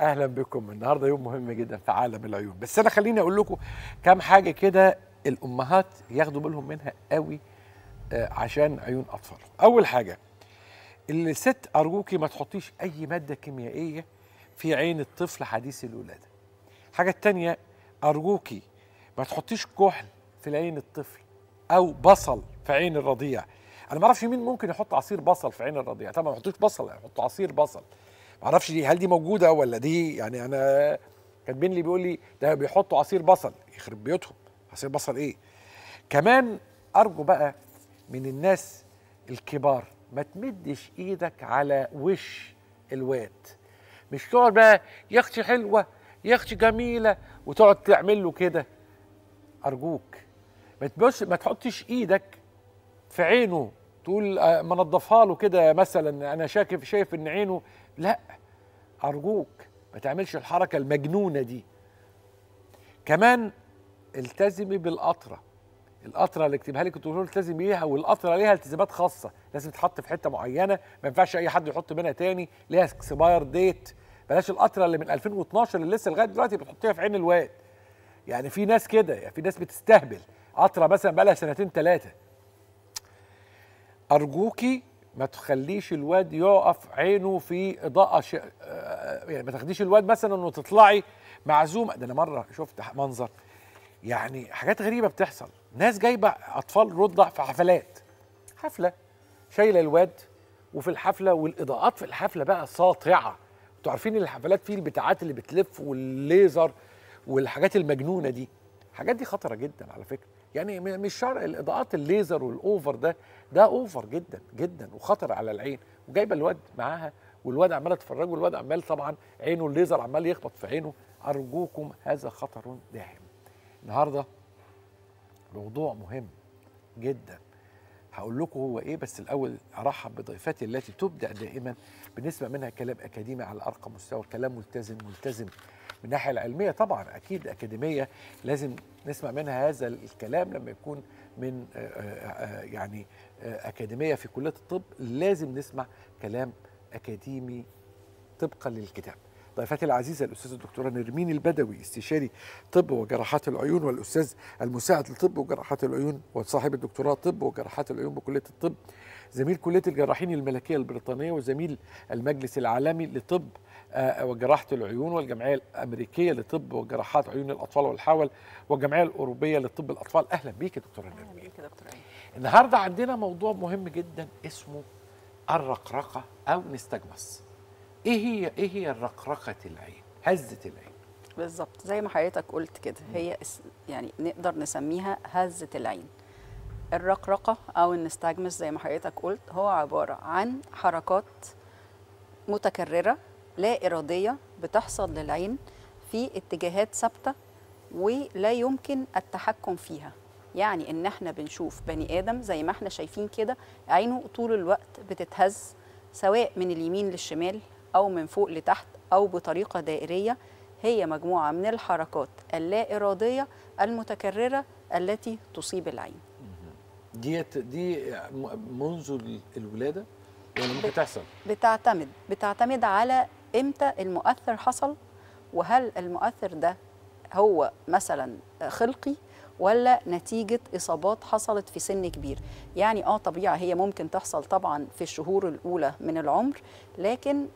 أهلا بكم. النهارده يوم مهم جدا في عالم العيون. بس أنا خليني أقول لكم كام حاجة كده الأمهات ياخدوا بالهم منها قوي آه، عشان عيون اطفالهم أول حاجة الست أرجوكي ما تحطيش أي مادة كيميائية في عين الطفل حديث الولادة. الحاجة التانية أرجوكي ما تحطيش كحل في عين الطفل أو بصل في عين الرضيع. أنا ما أعرفش مين ممكن يحط عصير بصل في عين الرضيع. طبعا ما يحطوش بصل يحطوا عصير بصل. ما أعرفش دي هل دي موجودة ولا دي يعني أنا كاتبين لي بيقول لي ده بيحطوا عصير بصل يخرب بيوتهم. عصير بصل إيه؟ كمان أرجو بقى من الناس الكبار ما تمدش إيدك على وش الواد. مش تقعد بقى يا أختي حلوة يا أختي جميلة وتقعد تعمل له كده. أرجوك ما تبص ما تحطش إيدك في عينه. تقول آه، ما نضفها له كده مثلا أنا شايف شايف إن عينه. لا أرجوك ما تعملش الحركة المجنونة دي. كمان التزمي بالقطره القطره اللي اكتبها لك تقول التزم بيها والقطره ليها التزامات خاصة. لازم تتحط في حتة معينة ما ينفعش أي حد يحط منها تاني. ليها اكسباير ديت بلاش القطره اللي من 2012 اللي لسه لغاية دلوقتي بتحطيها في عين الواد. يعني في ناس كده يعني في ناس بتستهبل. قطره مثلا بقى لها سنتين ثلاثة أرجوكي ما تخليش الواد يقف عينه في إضاءة ش... آه، يعني ما تاخديش الواد مثلا وتطلعي معزومه ده أنا مرة شفت منظر. يعني حاجات غريبة بتحصل. ناس جايبة أطفال رضع في حفلات. حفلة. شايلة الواد وفي الحفلة والإضاءات في الحفلة بقى ساطعة. أنتوا عارفين الحفلات فيه البتاعات اللي بتلف والليزر والحاجات المجنونة دي. الحاجات دي خطرة جدا على فكرة. يعني مش شرط الإضاءات الليزر والأوفر ده ده أوفر جدا جدا وخطر على العين. وجايبة الواد معاها والواد عمال يتفرج والواد عمال طبعا عينه الليزر عمال يخبط في عينه. أرجوكم هذا خطر داهم. النهارده موضوع مهم جدا. هقول لكم هو إيه بس الأول أرحب بضيفتي التي تبدأ دائما بنسمع منها كلام أكاديمي على أرقى مستوى كلام ملتزم ملتزم. من الناحية العلمية طبعا أكيد أكاديمية لازم نسمع منها هذا الكلام لما يكون من آه، آه، آه، يعني أكاديمية في كلية الطب لازم نسمع كلام أكاديمي طبقا للكتاب. ضيفتي العزيزة الأستاذة الدكتورة نرمين البدوي استشاري طب وجراحات العيون والأستاذ المساعد لطب وجراحات العيون وصاحب الدكتوراه طب وجراحات العيون بكلية الطب زميل كلية الجراحين الملكية البريطانية وزميل المجلس العالمي لطب وجراحة العيون والجمعية الأمريكية لطب وجراحات عيون الأطفال والحول والجمعية الأوروبية لطب الأطفال. أهلا بيك يا دكتوره أهلا بيك يا دكتور عين النهارده عندنا موضوع مهم جدا اسمه الرقرقة أو نستجمس إيه هي إيه هي رقرقة العين؟ هزة العين. بالظبط زي ما حضرتك قلت كده هي يعني نقدر نسميها هزة العين. الرقرقة أو النستجمس زي ما حضرتك قلت هو عبارة عن حركات متكررة لا إرادية بتحصل للعين في اتجاهات ثابتة ولا يمكن التحكم فيها. يعني إن إحنا بنشوف بني آدم زي ما إحنا شايفين كده عينه طول الوقت بتتهز سواء من اليمين للشمال أو من فوق لتحت أو بطريقة دائرية هي مجموعة من الحركات اللا إرادية المتكررة التي تصيب العين. ديت دي منذ ال- الولادة ولا ممكن تحصل؟ بتعتمد بتعتمد على إمتى المؤثر حصل؟ وهل المؤثر ده هو مثلا خلقي ولا نتيجة إصابات حصلت في سن كبير؟ يعني آه طبيعة هي ممكن تحصل طبعا في الشهور الأولى من العمر لكن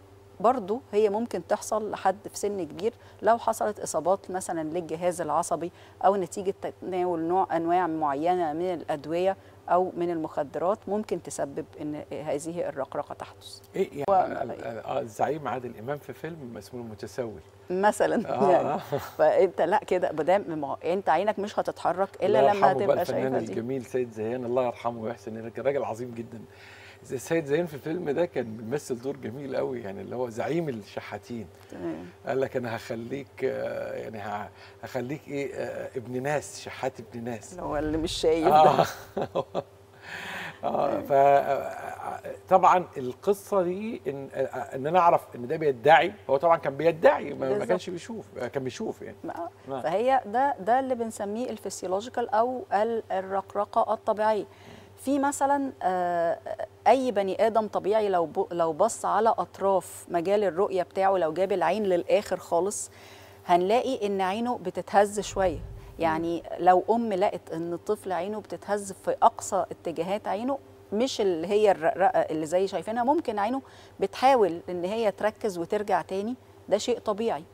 برضو هي ممكن تحصل لحد في سن كبير لو حصلت إصابات مثلا للجهاز العصبي أو نتيجة تناول نوع أنواع معينة من الأدوية أو من المخدرات ممكن تسبب أن هذه الرقرقة تحدث. إيه يعني و- آه، الزعيم عادل إمام في فيلم اسمه المتسول. مثلا آه، يعني. آه. فأنت لا كده بدام ما أنت عينك مش هتتحرك إلا لما يرحمه بقى هتبقى الفنان شايفه دي. الجميل سيد زيان الله يرحمه ويحسن اليه كان راجل عظيم جدا. السيد زيان في الفيلم ده كان بيمثل دور جميل قوي يعني اللي هو زعيم الشحاتين. تمام. قال لك أنا هخليك آه، يعني هخليك إيه آه، ابن ناس شحات ابن ناس. اللي هو اللي مش شايف ده. آه آه ف آه، طبعا القصة دي إن آه، إن أنا أعرف إن ده بيدعي هو طبعا كان بيدعي ما, ما. كانش بيشوف آه، كان بيشوف يعني. ما-. فهي ده ده اللي بنسميه الفسيولوجيكال أو ال- الرقرقة الطبيعية. في مثلا آه، أي بني آدم طبيعي لو لو بص على أطراف مجال الرؤية بتاعه لو جاب العين للآخر خالص هنلاقي إن عينه بتتهز شوية. يعني لو أم لقت إن الطفل عينه بتتهز في أقصى اتجاهات عينه مش اللي هي الرقرقه اللي زي شايفينها ممكن عينه بتحاول إن هي تركز وترجع تاني. ده شيء طبيعي.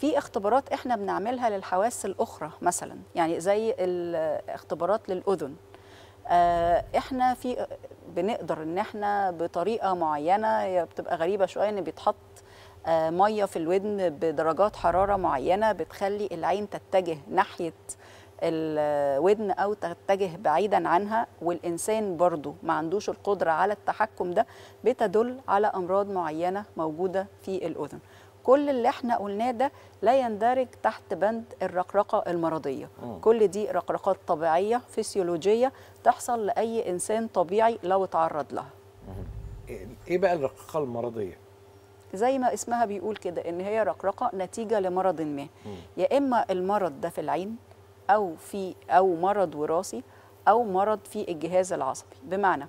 في اختبارات إحنا بنعملها للحواس الأخرى مثلا يعني زي الاختبارات للأذن. إحنا في بنقدر إن إحنا بطريقة معينة هي بتبقى غريبة شوية إن بيتحط آه، مية في الودن بدرجات حرارة معينة بتخلي العين تتجه ناحية الودن أو تتجه بعيدا عنها والإنسان برضو ما عندوش القدرة على التحكم ده بتدل على أمراض معينة موجودة في الأذن كل اللي إحنا قلناه ده لا يندرج تحت بند الرقرقة المرضية مم. كل دي رقرقات طبيعية فسيولوجيه تحصل لأي إنسان طبيعي لو اتعرض لها. إيه بقى الرقاقة المرضية؟ زي ما اسمها بيقول كده إن هي رقرقة نتيجة لمرض ما. يا إما المرض ده في العين أو في أو مرض وراثي أو مرض في الجهاز العصبي. بمعنى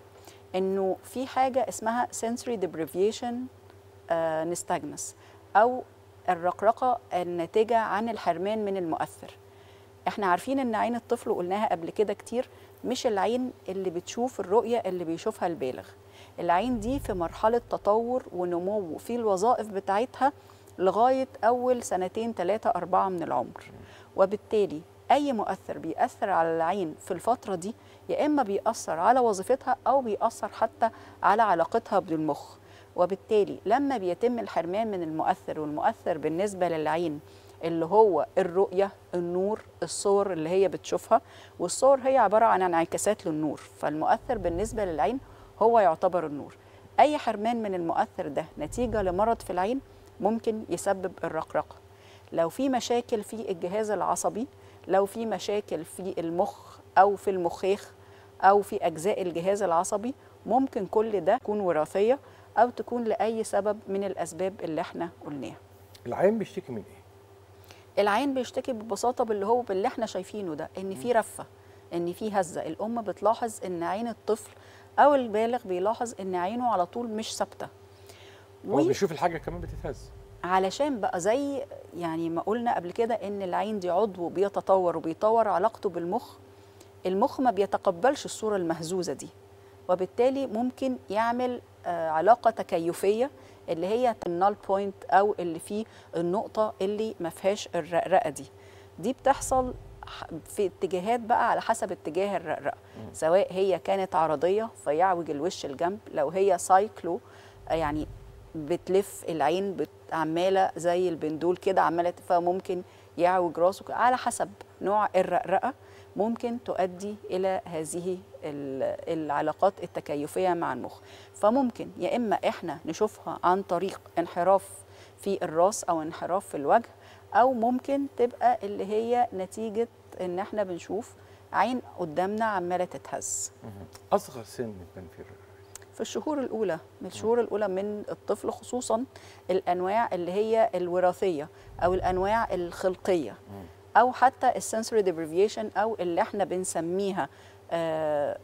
إنه في حاجة اسمها sensory deprivation آه nystagmus أو الرقرقة الناتجة عن الحرمان من المؤثر. إحنا عارفين إن عين الطفل وقلناها قبل كده كتير مش العين اللي بتشوف الرؤية اللي بيشوفها البالغ. العين دي في مرحلة تطور ونمو في الوظائف بتاعتها لغاية أول سنتين ثلاثة أربعة من العمر. وبالتالي أي مؤثر بيأثر على العين في الفترة دي يا إما بيأثر على وظيفتها أو بيأثر حتى على علاقتها بالمخ. وبالتالي لما بيتم الحرمان من المؤثر والمؤثر بالنسبة للعين اللي هو الرؤية النور الصور اللي هي بتشوفها. والصور هي عبارة عن انعكاسات للنور. فالمؤثر بالنسبة للعين هو يعتبر النور. أي حرمان من المؤثر ده نتيجة لمرض في العين ممكن يسبب الرقرقة. لو في مشاكل في الجهاز العصبي لو في مشاكل في المخ أو في المخيخ أو في أجزاء الجهاز العصبي ممكن كل ده يكون وراثية أو تكون لأي سبب من الأسباب اللي إحنا قلناها. العين بيشتكي من إيه؟ العين بيشتكي ببساطة باللي هو باللي إحنا شايفينه ده إن في رفة إن في هزة. الأم بتلاحظ إن عين الطفل أو البالغ بيلاحظ إن عينه على طول مش ثابتة. هو بيشوف الحاجة كمان بتتهز. علشان بقى زي يعني ما قلنا قبل كده إن العين دي عضو بيتطور وبيطور علاقته بالمخ المخ ما بيتقبلش الصورة المهزوزة دي وبالتالي ممكن يعمل آه، علاقة تكيفية اللي هي ال null point أو اللي فيه النقطة اللي ما فيهاش الرأرأة دي. دي بتحصل في اتجاهات بقى على حسب اتجاه الرأرأة. سواء هي كانت عرضية فيعوج الوش الجنب لو هي cyclo يعني بتلف العين عمالة زي البندول كده عمالة فممكن يعوج راسه على حسب نوع الرأرأة. ممكن تؤدي إلى هذه ال- العلاقات التكيفية مع المخ. فممكن يا إما إحنا نشوفها عن طريق انحراف في الراس أو انحراف في الوجه أو ممكن تبقى اللي هي نتيجة إن إحنا بنشوف عين قدامنا عمالة تتهز. أصغر سن الرأرأة. في الشهور الأولى من الشهور الأولى من الطفل خصوصا الأنواع اللي هي الوراثية أو الأنواع الخلقية. أو حتى ال sensory deprivation أو اللي إحنا بنسميها آه،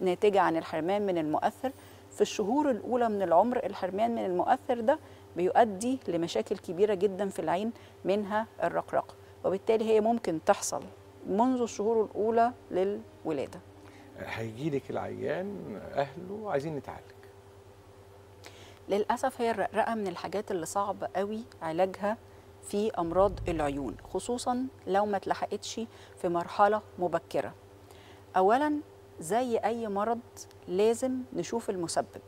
ناتجة عن الحرمان من المؤثر. في الشهور الأولى من العمر الحرمان من المؤثر ده بيؤدي لمشاكل كبيرة جدا في العين منها الرقراقة وبالتالي هي ممكن تحصل منذ الشهور الأولى للولادة. هيجي لك العيان أهله عايزين نتعالج. للأسف هي الرقرقة من الحاجات اللي صعب قوي علاجها في أمراض العيون خصوصا لو ما اتلحقتش في مرحلة مبكرة. أولا زي أي مرض لازم نشوف المسبب.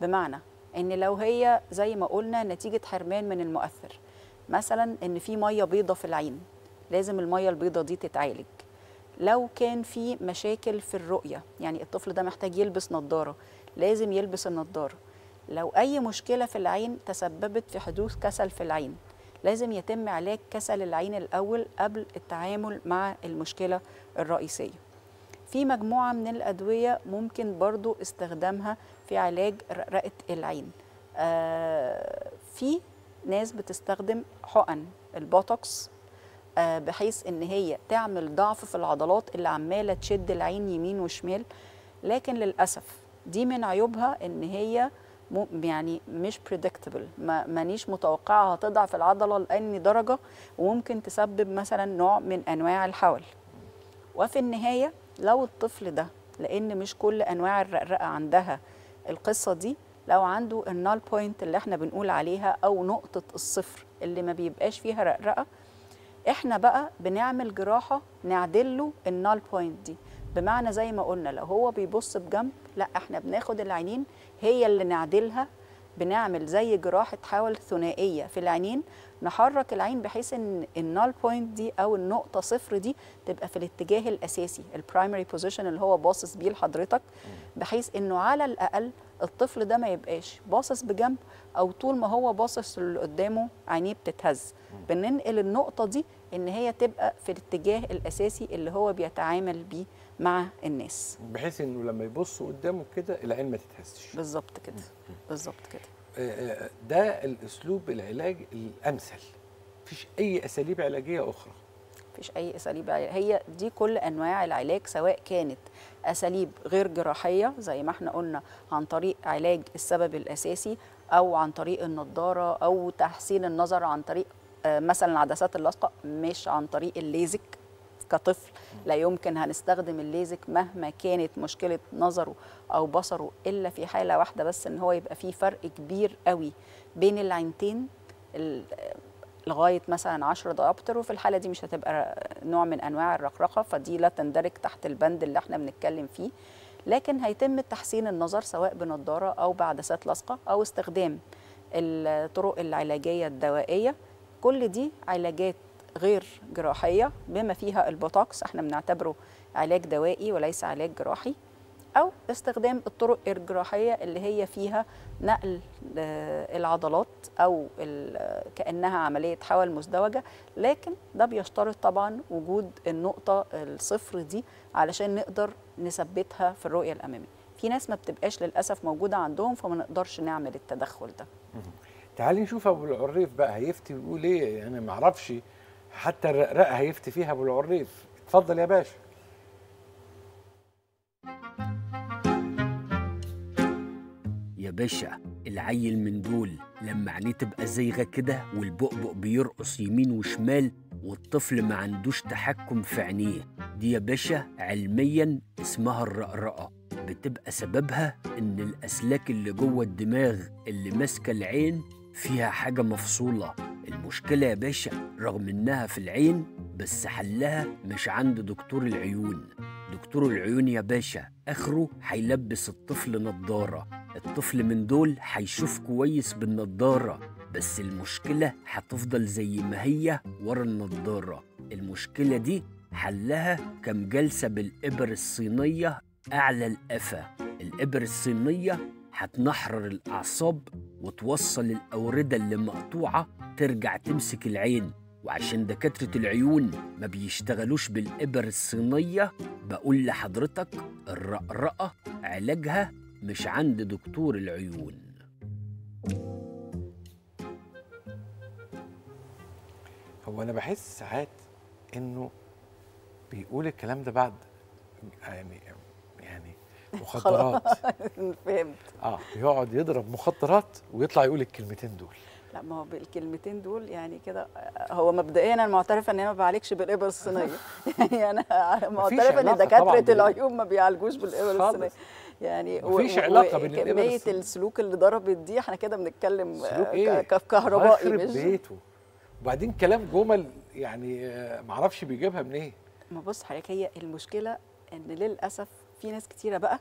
بمعنى إن لو هي زي ما قلنا نتيجة حرمان من المؤثر. مثلا إن في مية بيضة في العين لازم المية البيضة دي تتعالج. لو كان في مشاكل في الرؤية يعني الطفل ده محتاج يلبس نظارة لازم يلبس النظارة. لو أي مشكلة في العين تسببت في حدوث كسل في العين لازم يتم علاج كسل العين الأول قبل التعامل مع المشكلة الرئيسية. في مجموعة من الأدوية ممكن برضو استخدامها في علاج رقرقة العين. آه في ناس بتستخدم حقن البوتوكس آه بحيث إن هي تعمل ضعف في العضلات اللي عمالة تشد العين يمين وشمال لكن للأسف دي من عيوبها إن هي يعني مش predictable ما مانيش متوقعة هتضعف العضلة لأنهي درجة وممكن تسبب مثلا نوع من أنواع الحول. وفي النهاية لو الطفل ده لأن مش كل أنواع الرأرأة عندها القصة دي لو عنده ال null point اللي إحنا بنقول عليها أو نقطة الصفر اللي ما بيبقاش فيها رأرأة إحنا بقى بنعمل جراحة نعدل له ال null point دي. بمعنى زي ما قلنا لو هو بيبص بجنب لأ إحنا بناخد العينين هي اللي نعدلها بنعمل زي جراحة حول ثنائية في العينين نحرك العين بحيث إن ال null point دي أو النقطة صفر دي تبقى في الاتجاه الأساسي ال primary position اللي هو باصص بيه لحضرتك بحيث إنه على الأقل الطفل ده ما يبقاش باصص بجنب أو طول ما هو باصص اللي قدامه عينيه بتتهز. بننقل النقطة دي إن هي تبقى في الاتجاه الأساسي اللي هو بيتعامل بيه مع الناس. بحيث إنه لما يبص قدامه كده العين ما تتهزش. بالظبط كده. بالظبط كده. آه، آه، ده الأسلوب العلاج الأمثل. مفيش أي أساليب علاجية أخرى. مفيش أي أساليب علاج. هي دي كل أنواع العلاج سواء كانت أساليب غير جراحية زي ما إحنا قلنا عن طريق علاج السبب الأساسي أو عن طريق النضارة أو تحسين النظر عن طريق آه، مثلا العدسات اللاصقة مش عن طريق الليزك كطفل. لا يمكن هنستخدم الليزك مهما كانت مشكلة نظره أو بصره إلا في حالة واحدة بس إن هو يبقى فيه فرق كبير قوي بين العينتين ال- لغاية مثلا 10 ديopter وفي الحالة دي مش هتبقى نوع من أنواع الرقرقه فدي لا تندرج تحت البند اللي إحنا بنتكلم فيه لكن هيتم تحسين النظر سواء بنضارة أو بعدسات لاصقه أو استخدام الطرق العلاجية الدوائية. كل دي علاجات غير جراحية بما فيها البوتوكس. إحنا بنعتبره علاج دوائي وليس علاج جراحي أو استخدام الطرق الجراحية اللي هي فيها نقل آه، العضلات أو ال- كأنها عملية حول مزدوجة. لكن ده بيشترط طبعا وجود النقطة الصفر دي علشان نقدر نثبتها في الرؤية الأمامية. في ناس ما بتبقاش للأسف موجودة عندهم فما نقدرش نعمل التدخل ده. تعالي نشوف أبو العريف بقى هيفتي ويقول إيه. أنا ما أعرفش حتى الرقرقه هيفتي فيها أبو العريف. اتفضل يا باشا. يا باشا العيل من دول لما عينيه تبقى زيغه كده والبؤبؤ بيرقص يمين وشمال والطفل ما عندوش تحكم في عينيه. دي يا باشا علميا اسمها الرقرقة. بتبقى سببها إن الأسلاك اللي جوه الدماغ اللي ماسكة العين فيها حاجة مفصولة. المشكلة يا باشا رغم إنها في العين بس حلها مش عند دكتور العيون. دكتور العيون يا باشا آخره هيلبس الطفل نضاره الطفل من دول هيشوف كويس بالنضاره بس المشكلة هتفضل زي ما هي ورا النضاره المشكلة دي حلها كم جلسة بالإبر الصينية أعلى القفا الإبر الصينية هتنحرر الأعصاب وتوصل الأوردة اللي مقطوعة ترجع تمسك العين. وعشان دكاترة العيون ما بيشتغلوش بالإبر الصينية بقول لحضرتك الرقرقة علاجها مش عند دكتور العيون. هو أنا بحس ساعات إنه بيقول الكلام ده بعد يعني مخدرات. فهمت. آه يقعد يضرب مخدرات ويطلع يقول الكلمتين دول. لا ما هو بالكلمتين دول يعني كده هو مبدئيا أنا معترفه إن أنا ما بعالجش بالإبر الصينية. يعني أنا معترفه إن دكاترة العيون ما بيعالجوش بالإبر. الصينية. يعني مفيش علاقة بين الإبر كميه. السلوك اللي ضربت دي إحنا كده بنتكلم سلوك آه، إيه؟ ك- كهربائي مش بيته. وبعدين كلام جمل يعني آه، معرفش بيجيبها منين. ما بص حضرتك هي المشكلة إن للأسف في ناس كتيرة بقى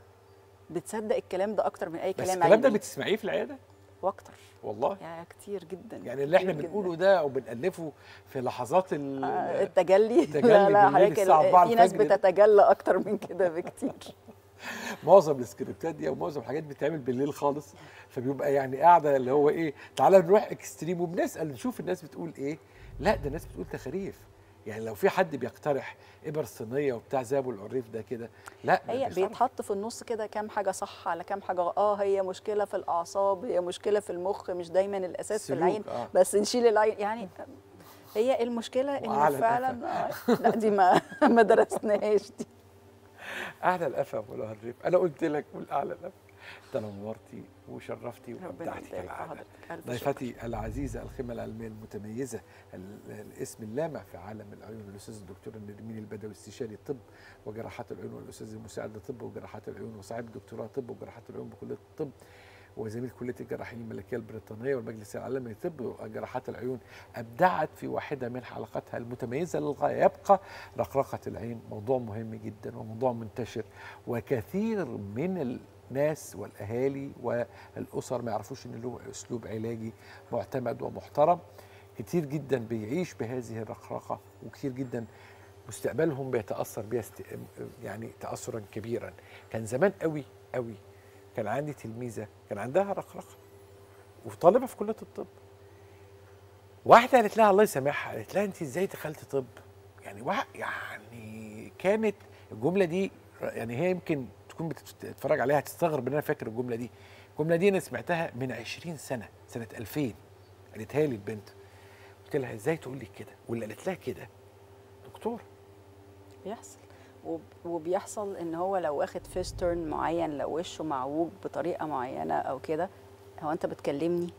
بتصدق الكلام ده أكتر من أي بس كلام الكلام ده بتسمعيه في العيادة؟ وأكتر. والله. يعني كتير جدا يعني اللي إحنا. بنقوله ده وبنألفه في لحظات ال آه، التجلي. التجلي لا لا حضرتك الساعة 4 في ناس. بتتجلى أكتر من كده بكتير. معظم السكريبتات دي أو معظم الحاجات بتتعمل بالليل خالص فبيبقى يعني قاعدة اللي هو إيه تعالى نروح اكستريم وبنسأل نشوف الناس بتقول إيه. لا ده الناس بتقول تخاريف. يعني لو في حد بيقترح إبر صينية وبتاع زي أبو العريف ده كده لا هي. بيتحط في النص كده كام حاجة صح على كام حاجة آه هي مشكلة في الأعصاب هي مشكلة في المخ مش دايما الأساس في العين آه. بس نشيل العين. يعني هي المشكلة إن فعلا آه لا دي ما ما درسناهاش دي. اعلى ولا هالريف أنا قلت لك قول أعلى القفا انت نورتي وشرفتي وابدعتي كالعادة. ضيفتي العزيزة الخبره العلميه المتميزة ال- الاسم اللامع في عالم العيون الأستاذ الدكتور نرمين البدوي استشاري طب وجراحات العيون والأستاذ المساعد لطب وجراحات العيون وصاحب دكتوراه طب وجراحات العيون بكلية الطب وزميل كلية الجراحين الملكية البريطانية والمجلس العالمي للطب وجراحات العيون أبدعت في واحدة من حلقاتها المتميزة للغاية. يبقى رقرقة العين موضوع مهم جدا وموضوع منتشر وكثير من الناس والأهالي والأسر ما يعرفوش إن له أسلوب علاجي معتمد ومحترم. كتير جدا بيعيش بهذه الرقراقه وكتير جدا مستقبلهم بيتأثر است... يعني تاثرا كبيرا. كان زمان قوي قوي. كان عندي تلميذة كان عندها رقراقه وطالبة في كلية الطب. واحدة قالت لها الله يسامحها قالت لها انت إزاي دخلت طب؟ يعني يعني كانت الجملة دي يعني هي يمكن تكون بتتفرج عليها تستغرب إن أنا فاكر الجملة دي. الجملة دي أنا سمعتها من 20 سنة سنة 2000 قالتها لي البنت. قلت لها إزاي تقول لي كده؟ واللي قالت لها كده دكتور. بيحصل. وب- وبيحصل إن هو لو واخد فيسترن معين لو وشه معوج بطريقة معينة أو كده هو أنت بتكلمني؟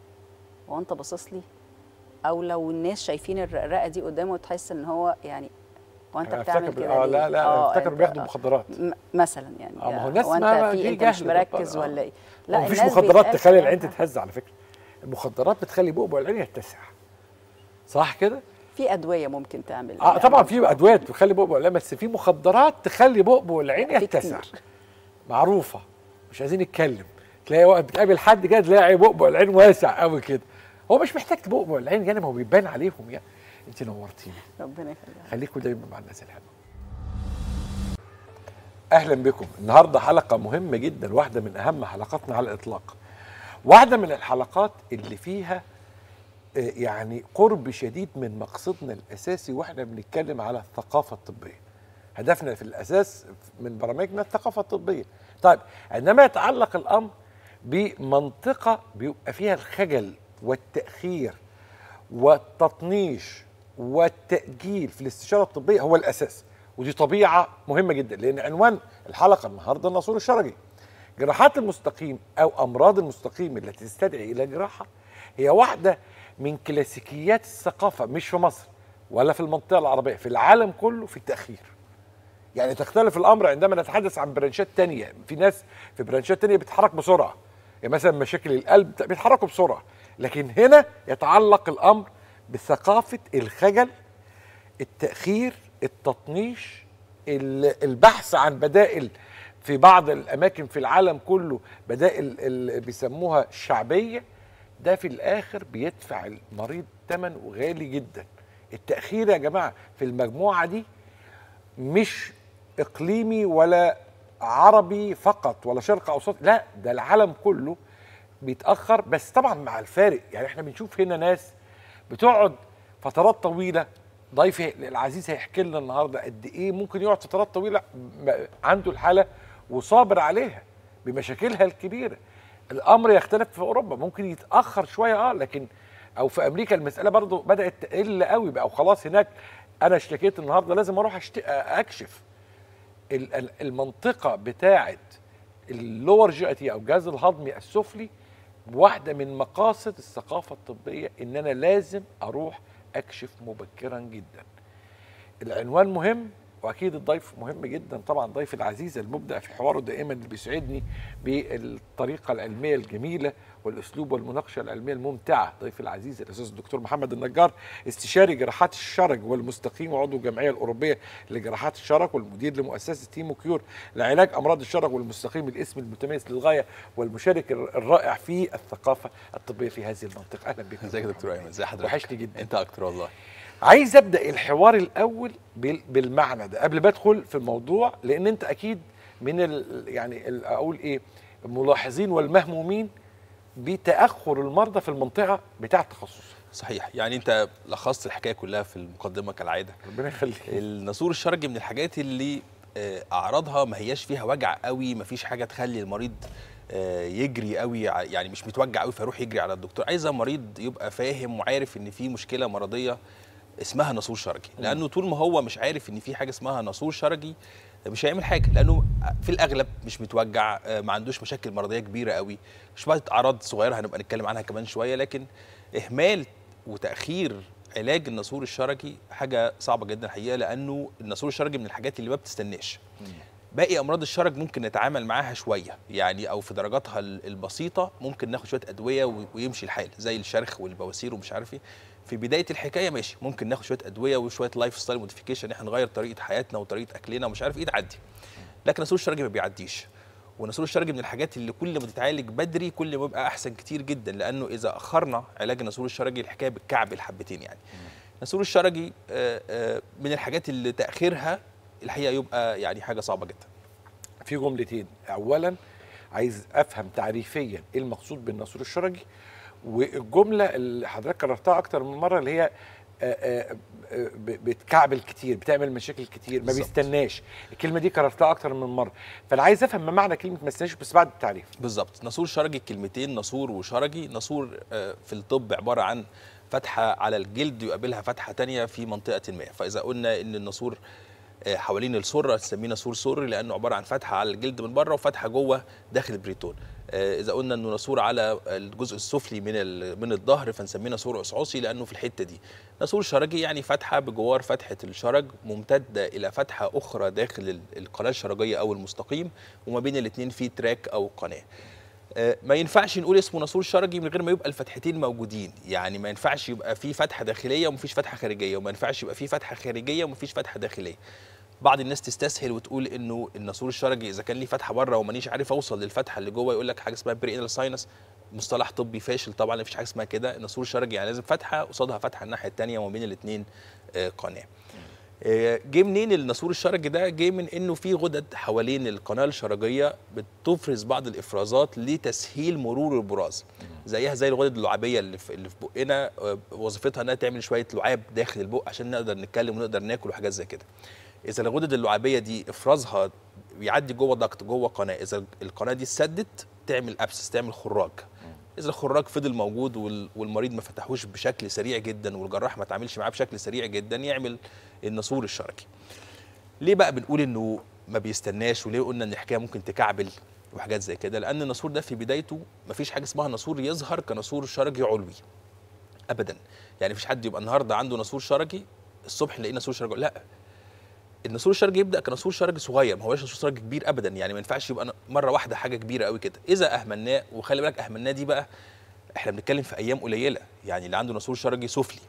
هو أنت باصص لي؟ أو لو الناس شايفين الرقراقه دي قدامه تحس إن هو يعني هو انت بتعمل افتكر- كده آه؟ لا لا آه، افتكروا أنت- بياخدوا مخدرات مثلا يعني آه، ما هو الناس هو ما- في أنت مش مركز آه. ولا إيه لا مفيش الناس مخدرات تخلي العين. تتهز على فكرة المخدرات بتخلي بؤبؤ العين يتسع صح كده؟ في أدوية ممكن تعمل آه طبعا في أدوية بتخلي بؤبؤ العين بس في مخدرات تخلي بؤبؤ العين يتسع. معروفة مش عايزين نتكلم تلاقي واقف بتقابل حد كده تلاقي بؤبؤ العين واسع قوي كده هو مش محتاج بؤبؤ العين يعني ما هو بيبان عليهم يعني انت نورتيني. ربنا يخليك خليكم دايما مع الناس الحلوة. أهلا بكم. النهارده حلقة مهمة جدا واحدة من أهم حلقاتنا على الإطلاق. واحدة من الحلقات اللي فيها آه، يعني قرب شديد من مقصدنا الأساسي وإحنا بنتكلم على الثقافة الطبية. هدفنا في الأساس من برامجنا الثقافة الطبية. طيب عندما يتعلق الأمر بمنطقة بيبقى فيها الخجل والتأخير والتطنيش والتأجيل في الاستشارة الطبية هو الأساس ودي طبيعة مهمة جدا لأن عنوان الحلقة النهارده الناسور الشرجي جراحات المستقيم أو أمراض المستقيم التي تستدعي إلى جراحة هي واحدة من كلاسيكيات الثقافة مش في مصر ولا في المنطقة العربية في العالم كله في التأخير. يعني تختلف الأمر عندما نتحدث عن برانشات تانية. في ناس في برانشات تانية بتتحرك بسرعة. يعني مثلا مشاكل القلب بيتحركوا بسرعة لكن هنا يتعلق الأمر بثقافة الخجل التأخير التطنيش ال- البحث عن بدائل في بعض الأماكن في العالم كله بدائل اللي بيسموها الشعبيه ده في الآخر بيدفع المريض ثمن غالي جدا. التأخير يا جماعة في المجموعة دي مش إقليمي ولا عربي فقط ولا شرق أوسط لا ده العالم كله بيتأخر بس طبعا مع الفارق يعني إحنا بنشوف هنا ناس بتقعد فترات طويلة. ضيفي العزيز هيحكي لنا النهارده قد إيه ممكن يقعد فترات طويلة عنده الحالة وصابر عليها بمشاكلها الكبيرة. الأمر يختلف في أوروبا ممكن يتأخر شوية آه لكن أو في أمريكا المسألة برضو بدأت تقل قوي بقى وخلاص هناك أنا اشتكيت النهارده لازم أروح أشت... أكشف. ال- ال- المنطقة بتاعة ال lower GI أو الجهاز الهضمي السفلي واحدة من مقاصد الثقافة الطبية إن أنا لازم أروح أكشف مبكرا جدا. العنوان مهم وأكيد الضيف مهم جدا. طبعا ضيف العزيز المبدع في حواره دائما اللي بيسعدني بالطريقة العلمية الجميلة والأسلوب والمناقشة العلمية الممتعة. ضيف العزيز الأستاذ الدكتور محمد النجار استشاري جراحات الشرج والمستقيم وعضو الجمعية الأوروبية لجراحات الشرج والمدير لمؤسسة تيمو كيور لعلاج أمراض الشرج والمستقيم الاسم المتميز للغاية والمشارك الر- الرائع في الثقافة الطبية في هذه المنطقة. أهلا بك. ازيك يا دكتور أيمن؟ ازي حضرتك؟ وحشني جدا. أنت أكتر والله. عايز أبدأ الحوار الأول بال- بالمعنى ده قبل ما أدخل في الموضوع لأن أنت أكيد من ال يعني ال أقول إيه الملاحظين والمهمومين بتأخر المرضى في المنطقة بتاعه التخصص. صحيح. يعني انت لخصت الحكاية كلها في المقدمة كالعادة. ربنا يخليك. الناسور الشرجي من الحاجات اللي آه، أعراضها ما هياش فيها وجع قوي ما فيش حاجة تخلي المريض آه، يجري قوي يعني مش متوجع قوي فيروح يجري على الدكتور. عايزة مريض يبقى فاهم وعارف إن في مشكلة مرضية اسمها ناسور شرجي لأنه طول ما هو مش عارف إن في حاجة اسمها ناسور شرجي مش هيعمل حاجة لأنه في الأغلب مش متوجع آه، ما عندوش مشاكل مرضية كبيرة قوي. شوية أعراض صغيرة هنبقى نتكلم عنها كمان شوية لكن إهمال وتأخير علاج الناسور الشرجي حاجة صعبة جدا الحقيقة لأنه الناسور الشرجي من الحاجات اللي ما بتستناش. باقي أمراض الشرج ممكن نتعامل معاها شوية يعني أو في درجاتها ال- البسيطة ممكن ناخد شوية أدوية ويمشي الحال زي الشرخ والبواسير ومش عارف إيه. في بداية الحكاية ماشي ممكن ناخد شوية أدوية وشوية lifestyle modification إحنا نغير طريقة حياتنا وطريقة أكلنا ومش عارف إيه تعدي. لكن نسور الشرجي ما بيعديش. ونسور الشرجي من الحاجات اللي كل ما تتعالج بدري كل ما بيبقى أحسن كتير جدا لأنه إذا أخرنا علاج الناسور الشرجي الحكاية بتكعبل حبتين يعني. نسور الشرجي آه، آه، من الحاجات اللي تأخيرها الحقيقة يبقى يعني حاجة صعبة جدا. في جملتين. اولا عايز أفهم تعريفيا إيه المقصود بالناسور الشرجي والجملة اللي حضرتك كررتها أكتر من مرة اللي هي آه، آه، آه، بتكعبل كتير بتعمل مشاكل كتير ما. بيستناش. الكلمة دي كررتها أكتر من مرة. فأنا عايز أفهم ما معنى كلمة ما يستناش بس بعد التعريف. بالظبط. ناسور شرجي الكلمتين ناسور وشرجي ناسور في الطب عبارة عن فتحة على الجلد يقابلها فتحة تانية في منطقة ما. فإذا قلنا إن الناسور حوالين السرة نسميه ناسور سري لأنه عبارة عن فتحة على الجلد من بره وفتحة جوه داخل البريتون. إذا قلنا إنه ناسور على الجزء السفلي من من الظهر فنسميه ناسور عصعصي لأنه في الحتة دي. ناسور شرجي يعني فتحة بجوار فتحة الشرج ممتدة إلى فتحة أخرى داخل ال- القناة الشرجية أو المستقيم وما بين الاثنين في تراك أو قناة. آه، ما ينفعش نقول اسمه ناسور شرجي من غير ما يبقى الفتحتين موجودين. يعني ما ينفعش يبقى في فتحة داخلية ومفيش فتحة خارجية وما ينفعش يبقى في فتحة خارجية ومفيش فتحة داخلية. بعض الناس تستسهل وتقول إنه الناسور الشرجي إذا كان ليه فتحة بره ومانيش عارف أوصل للفتحة اللي جوه يقول لك حاجة اسمها perianal sinus مصطلح طبي فاشل طبعا مفيش حاجة اسمها كده. الناسور الشرجي يعني لازم فتحة قصادها فتحة الناحية الثانية وما بين الاثنين قناة. آه، جه منين الناسور الشرجي ده؟ جه من إنه في غدد حوالين القناة الشرجيه بتفرز بعض الإفرازات لتسهيل مرور البراز. زيها زي الغدد اللعابيه اللي في اللي في بقنا آه، وظيفتها إنها تعمل شوية لعاب داخل البق عشان نقدر نتكلم ونقدر ناكل وحاجات زي كده. إذا الغدد اللعابية دي إفرازها بيعدي جوه ضغط جوه قناة إذا القناة دي اتسدت تعمل أبسس تعمل خراج. إذا الخراج فضل موجود وال- والمريض ما فتحوش بشكل سريع جدا والجراح ما تعاملش معاه بشكل سريع جدا يعمل الناسور الشرجي ليه بقى بنقول إنه ما بيستناش وليه قلنا إن الحكاية ممكن تكعبل وحاجات زي كده؟ لأن الناسور ده في بدايته ما فيش حاجة اسمها ناسور يظهر كناسور شرجي علوي. ابدا. يعني مفيش حد يبقى النهارده عنده ناسور شرجي الصبح نلاقيه ناسور شرجي لا. الناسور الشرجي يبدأ كناسور شرجي صغير ما هوش ناسور شرجي كبير ابدا يعني ما ينفعش يبقى مرة واحدة حاجة كبيرة قوي كده. إذا أهملناه وخلي بالك أهملناه دي بقى إحنا بنتكلم في أيام قليلة يعني اللي عنده ناسور شرجي سفلي.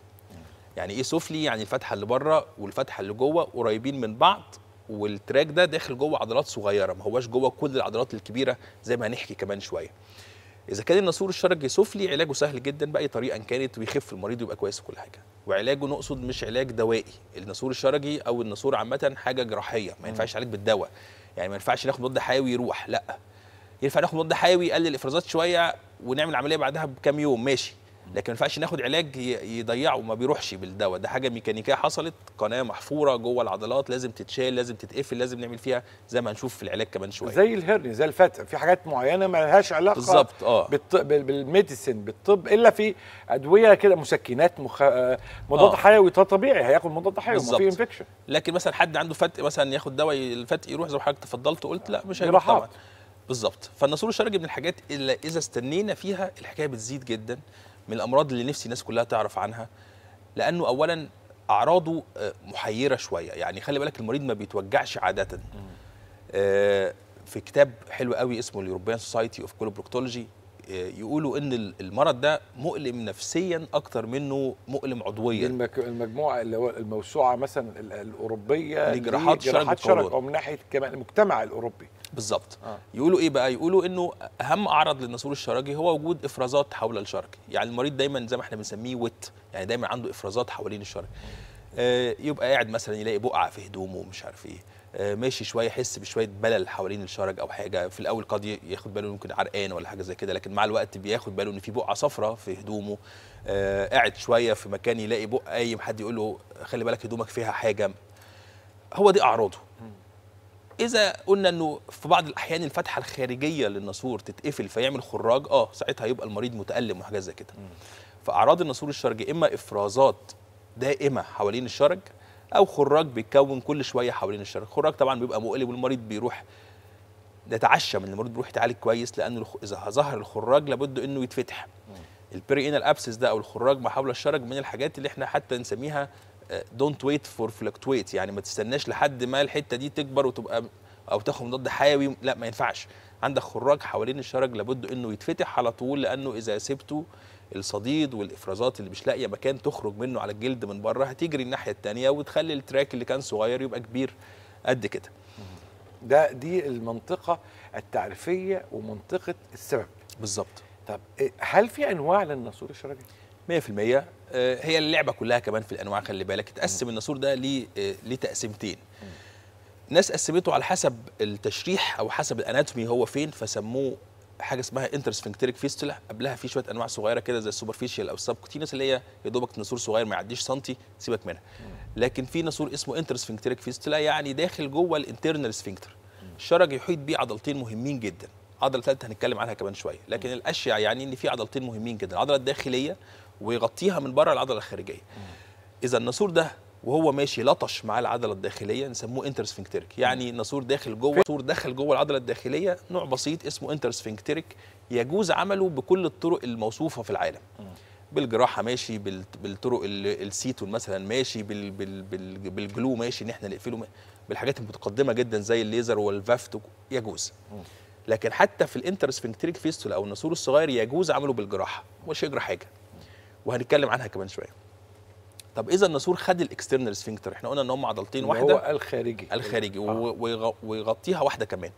يعني إيه سفلي؟ يعني الفتحة اللي بره والفتحة اللي جوه قريبين من بعض والتراك ده داخل جوه عضلات صغيرة ما هواش جوه كل العضلات الكبيرة زي ما هنحكي كمان شوية. إذا كان الناسور الشرجي سفلي علاجه سهل جدا بأي طريقة إن كانت ويخف المريض ويبقى كويس وكل حاجة. وعلاجه نقصد مش علاج دوائي. الناسور الشرجي أو الناسور عامة حاجة جراحية ما ينفعش علاج بالدواء. يعني ما ينفعش ناخد مضاد حيوي يروح لأ. ينفع ناخد مضاد حيوي يقلل الإفرازات شوية ونعمل عملية بعدها بكام يوم ماشي. لكن ما ينفعش ناخد علاج يضيعه ما بيروحش بالدواء. ده حاجة ميكانيكية حصلت قناة محفورة جوه العضلات لازم تتشال لازم تتقفل لازم نعمل فيها زي ما هنشوف في العلاج كمان شوية. زي ال hernia زي الفتق في حاجات معينة ما لهاش علاقة بالظبط آه. بالطب بال medicine بالطب إلا في أدوية كده مسكنات مخ... آه، مضاد آه. حيوي ده طبيعي هياخد مضاد حيوي ما بالظبط. في infection لكن مثلا حد عنده فتق مثلا ياخد دواء الفتق يروح زي ما حضرتك تفضلت قلت لا مش هيروح. طبعا. بالظبط. فالناسور الشرجي من الحاجات اللي إذا استنينا فيها الحكاية بتزيد جدا. من الأمراض اللي نفسي الناس كلها تعرف عنها لأنه اولا أعراضه آه، محيرة شوية يعني خلي بالك المريض ما بيتوجعش عادة آه، في كتاب حلو قوي اسمه ال European Society of Coloproctology يقولوا إن ال- المرض ده مؤلم نفسيا أكتر منه مؤلم عضويا. المجموعة اللي هو الموسوعة مثلا ال- الأوروبية لجراحات شرج القولون. أو من ناحية كمان المجتمع الأوروبي بالظبط. آه. يقولوا إيه بقى؟ يقولوا إنه أهم اعراض للناسور الشرجي هو وجود إفرازات حول الشرج يعني المريض دايما زي ما إحنا بنسميه wet يعني دايما عنده إفرازات حوالين الشرج آه يبقى قاعد مثلا يلاقي بقعة في هدومه ومش عارف إيه. آه ماشي شوية يحس بشوية بلل حوالين الشرج أو حاجة. في الأول قد ياخد باله ممكن عرقان ولا حاجة زي كده لكن مع الوقت بياخد باله إن في بقعة صفراء في هدومه. آه قاعد شوية في مكان يلاقي بق قايم حد يقول له خلي بالك هدومك فيها حاجة. هو دي أعراضه. إذا قلنا إنه في بعض الأحيان الفتحة الخارجية للناسور تتقفل فيعمل خراج آه ساعتها يبقى المريض متألم وحاجات زي كده. فاعراض الناسور الشرجي إما إفرازات دائمة حوالين الشرج أو خراج بيتكون كل شوية حوالين الشرج. خراج طبعا بيبقى مؤلم والمريض بيروح نتعشى من المريض بيروح يتعالج كويس لأنه إذا ظهر الخراج لابد إنه يتفتح. ال perianal abscess ده أو الخراج ما حول الشرج من الحاجات اللي إحنا حتى نسميها don't wait for fluctuate يعني ما تستناش لحد ما الحتة دي تكبر وتبقى أو تاخد مضاد حيوي. لا ما ينفعش. عندك خراج حوالين الشرج لابد إنه يتفتح على طول لأنه إذا سبته الصديد والإفرازات اللي مش لاقية مكان تخرج منه على الجلد من بره هتجري الناحية الثانية وتخلي التراك اللي كان صغير يبقى كبير قد كده. ده دي المنطقة التعريفية ومنطقة السبب. بالظبط. طب إيه، هل في أنواع للناسور الشرجي 100% آه، هي اللعبة كلها كمان في الأنواع خلي بالك. اتقسم الناسور ده ليه آه، ليه تقسيمتين ناس قسمته على حسب التشريح أو حسب الأناتومي هو فين فسموه حاجة اسمها intersphincteric fistula قبلها في شوية أنواع صغيرة كده زي ال superficial أو ال subcutaneous اللي هي يا دوبك ناسور صغير ما يعديش سنتي سيبك منها. لكن في ناسور اسمه intersphincteric fistula يعني داخل جوه ال internal sphincter الشرج يحيط بيه عضلتين مهمين جدا. عضلة ثالثه هنتكلم عنها كمان شوية. لكن الأشيع يعني إن في عضلتين مهمين جدا. العضلة الداخلية ويغطيها من بره العضله الخارجيه. إذا الناسور ده وهو ماشي لطش مع العضله الداخليه نسموه intersphincteric يعني ناسور داخل جوه ناسور دخل جوه العضله الداخليه نوع بسيط اسمه intersphincteric يجوز عمله بكل الطرق الموصوفة في العالم. بالجراحة ماشي بال- بالطرق ال- ال seton مثلا ماشي بال بال بال بال glue ماشي إن إحنا نقفله بالحاجات المتقدمة جدا زي الليزر وال VAAFT يجوز. لكن حتى في ال intersphincteric fistula أو الناسور الصغير يجوز عمله بالجراحة مش يجرى حاجة. وهنتكلم عنها كمان شوية. طب إذا الناسور خد ال external sphincter إحنا قلنا إن هم عضلتين واحدة. هو الخارجي. الخارجي آه. ويغطيها واحدة كمان.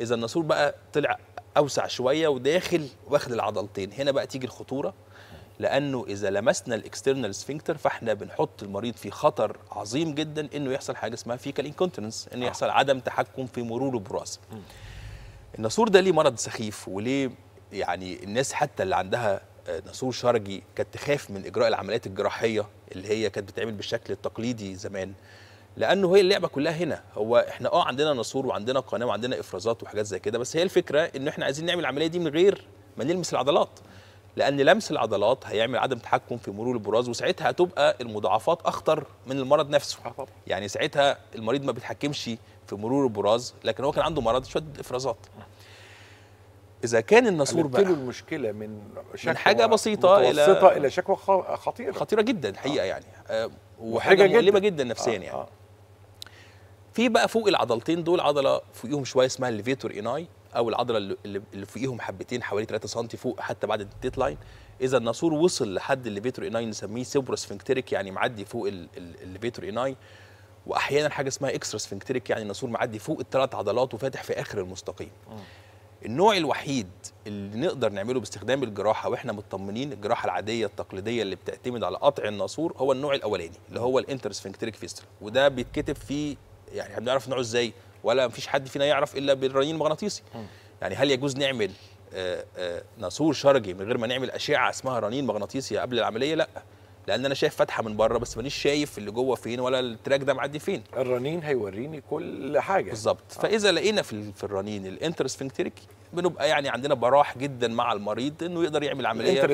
إذا الناسور بقى طلع أوسع شوية وداخل واخد العضلتين. هنا بقى تيجي الخطورة. لأنه إذا لمسنا ال external sphincter فإحنا بنحط المريض في خطر عظيم جدا إنه يحصل حاجة اسمها fecal incontinence إنه يحصل عدم تحكم في مرور البراز الناسور ده ليه مرض سخيف وليه يعني الناس حتى اللي عندها آه، ناسور شرجي كانت تخاف من إجراء العمليات الجراحية اللي هي كانت بتتعمل بالشكل التقليدي زمان لأنه هي اللعبة كلها هنا. هو إحنا آه عندنا ناسور وعندنا قناة وعندنا إفرازات وحاجات زي كده بس هي الفكرة إن إحنا عايزين نعمل العملية دي من غير ما نلمس العضلات لأن لمس العضلات هيعمل عدم تحكم في مرور البراز وساعتها هتبقى المضاعفات أخطر من المرض نفسه. يعني ساعتها المريض ما بيتحكمش في مرور البراز لكن هو كان عنده مرض شوية إفرازات. إذا كان الناسور له بقى المشكلة من شكوى حاجة بسيطة إلى- متوسطة إلى شكوى خطيرة. خطيرة جدا الحقيقة يعني. آه، وحاجة جداً. مؤلمة جدا نفسيا آه، يعني. آه. في بقى فوق العضلتين دول عضلة فوقيهم شوية اسمها ال levator ani أو العضلة اللي- فوقيهم حبتين حوالي 3 سم فوق حتى بعد ال dentate line إذا الناسور وصل لحد ال levator ani نسميه suprasphincteric يعني معدي فوق ال- ال- ال levator ani. واحيانا حاجة اسمها extrasphincteric يعني الناسور معدي فوق الثلاث عضلات وفاتح في آخر المستقيم. النوع الوحيد اللي نقدر نعمله باستخدام الجراحة وإحنا مطمنين الجراحة العادية التقليدية اللي بتعتمد على قطع الناسور هو النوع الأولاني اللي هو ال intersphincteric fistula وده بيتكتب فيه يعني إحنا بنعرف نوعه إزاي ولا مفيش حد فينا يعرف إلا بالرنين المغناطيسي. يعني هل يجوز نعمل آه، آه، ناسور شرجي من غير ما نعمل أشعة اسمها رنين مغناطيسي قبل العملية؟ لا. لأن أنا شايف فتحه من بره بس مانيش شايف اللي جوه فين ولا ال track ده معدي فين. الرنين هيوريني كل حاجة. بالظبط. فإذا لقينا في ال- في الرنين ال intersphincteric بنبقى يعني عندنا براح جدا مع المريض إنه يقدر يعمل عملية.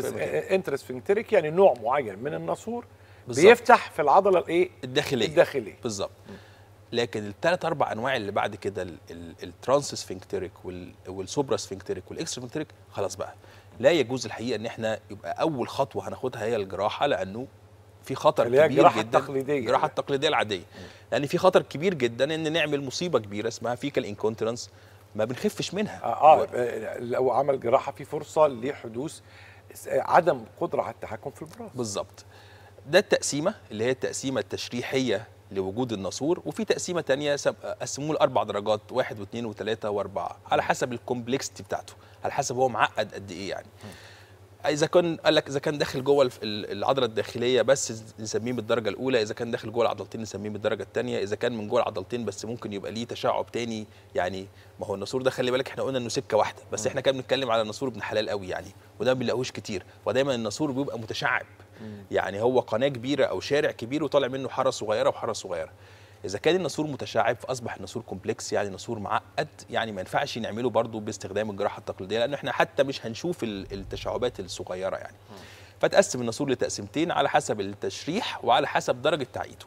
intersphincteric يعني نوع معين من الناسور. بيفتح في العضلة الإيه؟ الداخلية. الداخلية. بالظبط. لكن الثلاث أربع أنواع اللي بعد كده ال transsphincteric وال suprasphincteric وال extrasphincteric خلاص بقى. لا يجوز الحقيقة إن إحنا يبقى أول خطوة هناخدها هي الجراحة لأنه في خطر كبير الجراحة جدا التقليدية. الجراحة التقليدية العادية. لأن في خطر كبير جدا إن نعمل مصيبة كبيرة اسمها fecal incontinence ما بنخفش منها. آه, و- آه لو عمل جراحة في فرصة لحدوث س- عدم قدرة على التحكم في البراز. بالظبط. ده التقسيمة اللي هي التقسيمة التشريحية لوجود الناسور وفي تقسيمة تانية سم- قسموه لأربع درجات واحد واثنين وثلاثة وأربعة على حسب ال complexity بتاعته. على حسب هو معقد قد إيه يعني. إذا كان قال لك إذا كان داخل جوه العضلة الداخلية بس نسميه بالدرجة الأولى إذا كان داخل جوه العضلتين نسميه بالدرجة الثانية إذا كان من جوه العضلتين بس ممكن يبقى ليه تشعب تاني يعني. ما هو الناسور ده خلي بالك إحنا قلنا إنه سكة واحدة بس إحنا كنا بنتكلم على الناسور ابن حلال قوي يعني وده ما بنلاقوش كتير. ودايما الناسور بيبقى متشعب. يعني هو قناة كبيرة أو شارع كبير وطالع منه حارة صغيرة وحارة صغيرة. إذا كان الناسور متشعب فأصبح الناسور كومبلكس يعني ناسور معقد يعني ما ينفعش نعمله برضه باستخدام الجراحة التقليدية لأن إحنا حتى مش هنشوف ال- التشعبات الصغيرة يعني. فتقسم الناسور لتقسيمتين على حسب التشريح وعلى حسب درجة تعقيده.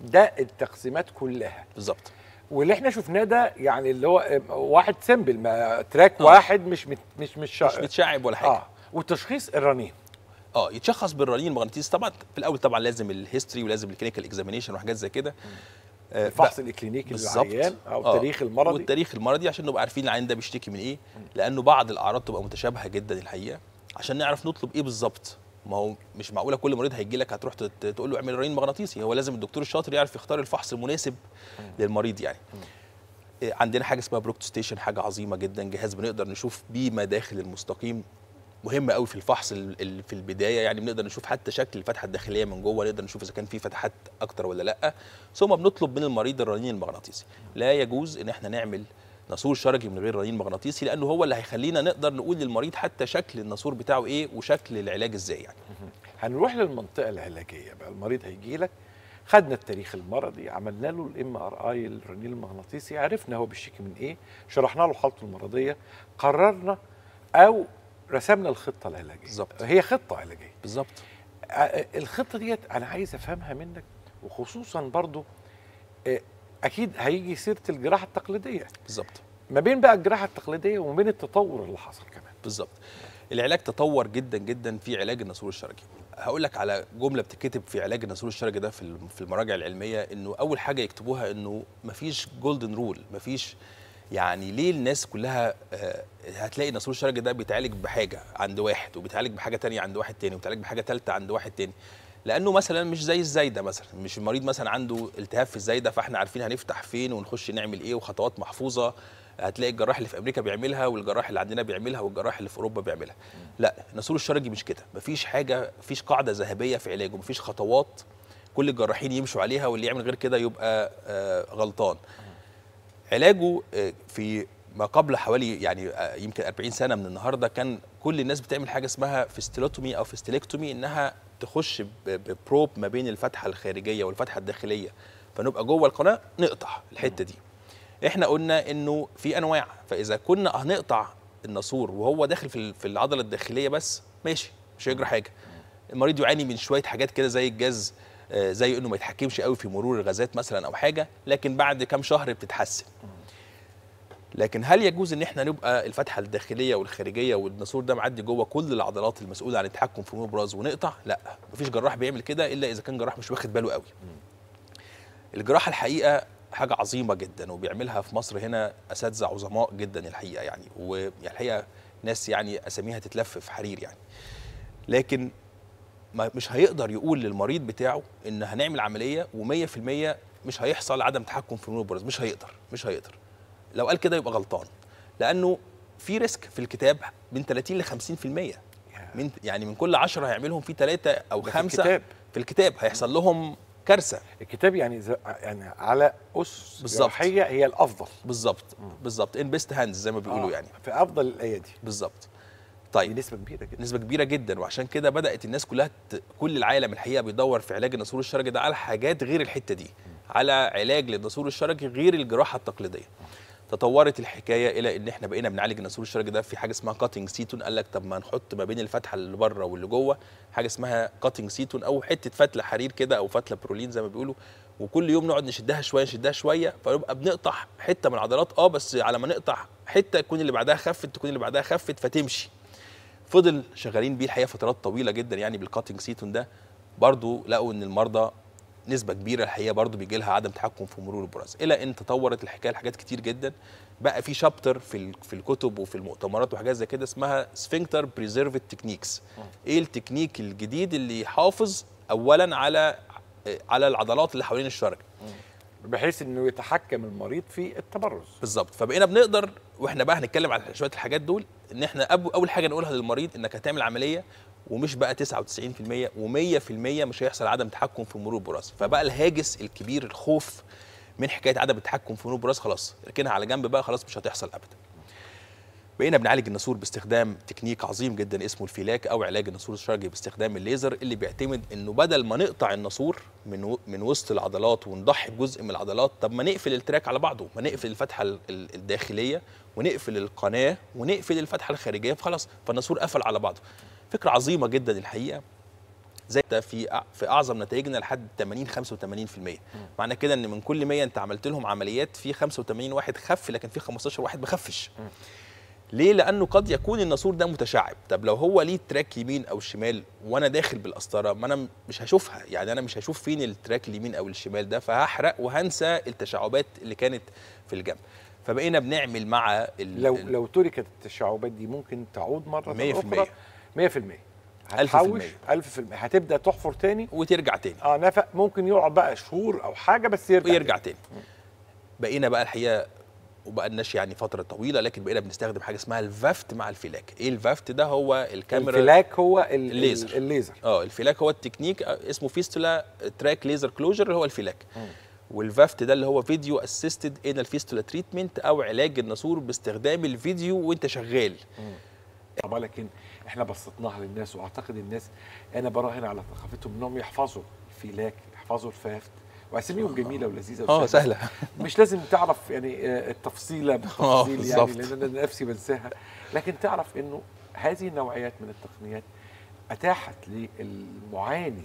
ده التقسيمات كلها. بالظبط. واللي إحنا شفناه ده يعني اللي هو واحد simple track آه. واحد مش مت مش مش. مش متشعب ولا حاجة. آه. وتشخيص الرنين. آه يتشخص بالرنين المغناطيسي طبعا في الأول طبعا لازم ال history ولازم ال clinical examination وحاجات زي كده. آه، الفحص الإكلينيكي. للعيان أو آه. التاريخ المرضي. والتاريخ المرضي عشان نبقى عارفين العيان ده بيشتكي من إيه. لأنه بعض الأعراض تبقى متشابهة جدا الحقيقة. عشان نعرف نطلب إيه بالظبط. ما هو مش معقولة كل مريض هيجي لك هتروح تقول له اعمل رنين مغناطيسي. هو لازم الدكتور الشاطر يعرف يختار الفحص المناسب للمريض يعني. إيه، عندنا حاجة اسمها procto station حاجة عظيمة جدا جهاز بنقدر نشوف بيه مداخل المستقيم. مهم قوي في الفحص ال- ال- في البداية. يعني بنقدر نشوف حتى شكل الفتحة الداخلية من جوه نقدر نشوف إذا كان في فتحات أكتر ولا لأ. ثم بنطلب من المريض الرنين المغناطيسي. لا يجوز إن إحنا نعمل ناسور شرجي من غير رنين مغناطيسي لأنه هو اللي هيخلينا نقدر نقول للمريض حتى شكل الناسور بتاعه إيه وشكل العلاج إزاي يعني. هنروح للمنطقة العلاجية بقى. المريض هيجي لك خدنا التاريخ المرضي عملنا له ال MRI الرنين المغناطيسي عرفنا هو بيشتكي من إيه شرحنا له حالته المرضية قررنا أو رسمنا الخطة العلاجية. بالظبط. هي خطة علاجية. بالظبط. الخطة ديت أنا عايز أفهمها منك وخصوصا برضو أكيد هيجي سيرة الجراحة التقليدية. بالظبط. ما بين بقى الجراحة التقليدية وما بين التطور اللي حصل كمان. بالظبط. العلاج تطور جدا جدا في علاج الناسور الشرجي هقول لك على جملة بتتكتب في علاج الناسور الشرجي ده في في المراجع العلمية إنه أول حاجة يكتبوها إنه مفيش جولدن رول مفيش يعني ليه الناس كلها آه، هتلاقي الناسور الشرجي ده بيتعالج بحاجة عند واحد وبيتعالج بحاجة تانية عند واحد تاني وبيتعالج بحاجة ثالثه عند واحد تاني. لأنه مثلا مش زي الزايدة مثلا مش المريض مثلا عنده التهاب في الزايدة فإحنا عارفين هنفتح فين ونخش نعمل إيه وخطوات محفوظة. هتلاقي الجراح اللي في أمريكا بيعملها والجراح اللي عندنا بيعملها والجراح اللي في أوروبا بيعملها. لا الناسور الشرجي مش كده. مفيش حاجة مفيش قاعدة ذهبية في علاجه مفيش خطوات كل الجراحين يمشوا عليها واللي يعمل غير كده يبقى آه، غلطان. علاجه آه، في ما قبل حوالي يعني آه، يمكن 40 سنة من النهارده كان كل الناس بتعمل حاجة اسمها fistulotomy أو fistulectomy إنها تخش ب probe ما بين الفتحة الخارجية والفتحة الداخلية. فنبقى جوه القناة نقطع الحتة دي. إحنا قلنا إنه في أنواع فإذا كنا هنقطع الناسور وهو داخل في ال- في العضلة الداخلية بس ماشي مش هيجرى حاجة. المريض يعاني من شوية حاجات كده زي الجاز آه، زي إنه ما يتحكمش قوي في مرور الغازات مثلا أو حاجة لكن بعد كام شهر بتتحسن. لكن هل يجوز إن إحنا نبقى الفتحة الداخلية والخارجية والناسور ده معدي جوه كل العضلات المسؤولة عن التحكم في الابراز ونقطع؟ لا مفيش جراح بيعمل كده إلا إذا كان جراح مش واخد باله قوي. الجراحة الحقيقة حاجة عظيمة جدا وبيعملها في مصر هنا أساتذة عظماء جدا الحقيقة يعني والحقيقة ناس يعني أساميها تتلف في حرير يعني. لكن مش هيقدر يقول للمريض بتاعه إن هنعمل عملية و100% مش هيحصل عدم تحكم في النور البراز مش هيقدر مش هيقدر. لو قال كده يبقى غلطان. لأنه في ريسك في الكتاب من 30 ل 50% من يعني من كل 10 هيعملهم في ثلاثة أو ده في خمسة الكتاب. في الكتاب. هيحصل لهم كارثة. الكتاب يعني ز... يعني على أس بالظبط. هي الأفضل. بالظبط. بالظبط. in best hands زي ما بيقولوا آه، يعني. في أفضل الايادي بالظبط. طيب. نسبه كبيرة جدا. نسبة كبيرة جدا. وعشان كده بدأت الناس كلها ت... كل العالم الحقيقة بيدور في علاج الناسور الشرجي ده على حاجات غير الحتة دي. على علاج للناسور الشرجي غير الجراحة التقليدية. تطورت الحكاية إلى إن إحنا بقينا بنعالج الناسور الشرجي ده في حاجة اسمها cutting seton قال لك طب ما نحط ما بين الفتحة اللي بره واللي جوه حاجة اسمها cutting seton أو حتة فتلة حرير كده أو فتلة prolene زي ما بيقولوا. وكل يوم نقعد نشدها شوية نشدها شوية. فنبقى بنقطع حتة من العضلات. آه بس على ما نقطع حتة تكون اللي بعدها خفت تكون اللي بعدها خفت فتمشي. فضل شغالين بيه الحقيقة فترات طويلة جدا يعني بال cutting seton ده برضو لقوا إن المرضى نسبة كبيرة الحقيقة برضو بيجي لها عدم تحكم في مرور البراز إلى إن تطورت الحكاية لحاجات كتير جدا. بقى في chapter في في الكتب وفي المؤتمرات وحاجات زي كده اسمها sphincter preserved techniques إيه التكنيك الجديد اللي يحافظ اولا على على العضلات اللي حوالين الشرج بحيث إنه يتحكم المريض في التبرز. بالظبط. فبقينا بنقدر وإحنا بقى هنتكلم على شوية الحاجات دول إن إحنا أول حاجة نقولها للمريض إنك هتعمل عملية ومش بقى 99% و100% مش هيحصل عدم تحكم في مرور البراز. فبقى الهاجس الكبير الخوف من حكاية عدم التحكم في مرور البراز خلاص اركنها على جنب بقى خلاص مش هتحصل ابدا. بقينا بنعالج الناسور باستخدام تكنيك عظيم جدا اسمه ال FiLaC أو علاج الناسور الشرجي باستخدام الليزر اللي بيعتمد إنه بدل ما نقطع الناسور من من وسط العضلات ونضحي بجزء من العضلات طب ما نقفل ال track على بعضه ما نقفل الفتحة ال- ال- الداخلية ونقفل القناة ونقفل الفتحة الخارجية فخلاص فالناسور قفل على بعضه. فكرة عظيمة جدا الحقيقة زي في في أعظم نتائجنا لحد 80 85% معنى كده إن من كل 100 أنت عملت لهم عمليات في 85 واحد خف لكن في 15 واحد ما خفش. ليه؟ لأنه قد يكون الناسور ده متشعب. طب لو هو ليه track يمين أو شمال وأنا داخل بالقسطرة ما أنا مش هشوفها. يعني أنا مش هشوف فين ال track اليمين أو الشمال ده فهحرق وهنسى التشعبات اللي كانت في الجنب. فبقينا بنعمل مع ال- لو ال- لو تركت التشعبات دي ممكن تعود مرة 100%. أخرى. 100% هتحوش 1000% هتبدأ تحفر تاني. وترجع تاني. آه نفق. ممكن يقعد بقى شهور أو حاجة بس يرجع ويرجع تاني. بقينا بقى الحقيقة وبقالناش يعني فترة طويلة لكن بقينا بنستخدم حاجة اسمها ال VAAFT مع ال FiLaC. إيه ال VAAFT ده؟ هو الكاميرا ال FiLaC هو ال- الليزر. ال- الليزر. آه ال FiLaC هو التكنيك آه، اسمه fistula track laser closure اللي هو ال FiLaC. وال VAAFT ده اللي هو video assisted anal fistula treatment أو علاج الناسور باستخدام الفيديو وأنت شغال. طبعا لكن إحنا بسطناها للناس وأعتقد الناس أنا براهن على ثقافتهم إنهم يحفظوا ال FiLaC يحفظوا ال VAAFT وأساميهم جميلة ولذيذة آه. سهلة. مش لازم تعرف يعني آه، التفصيلة بالتفصيل يعني بالظبط. لأن أنا نفسي بنساها. لكن تعرف إنه هذه النوعيات من التقنيات أتاحت للمعاني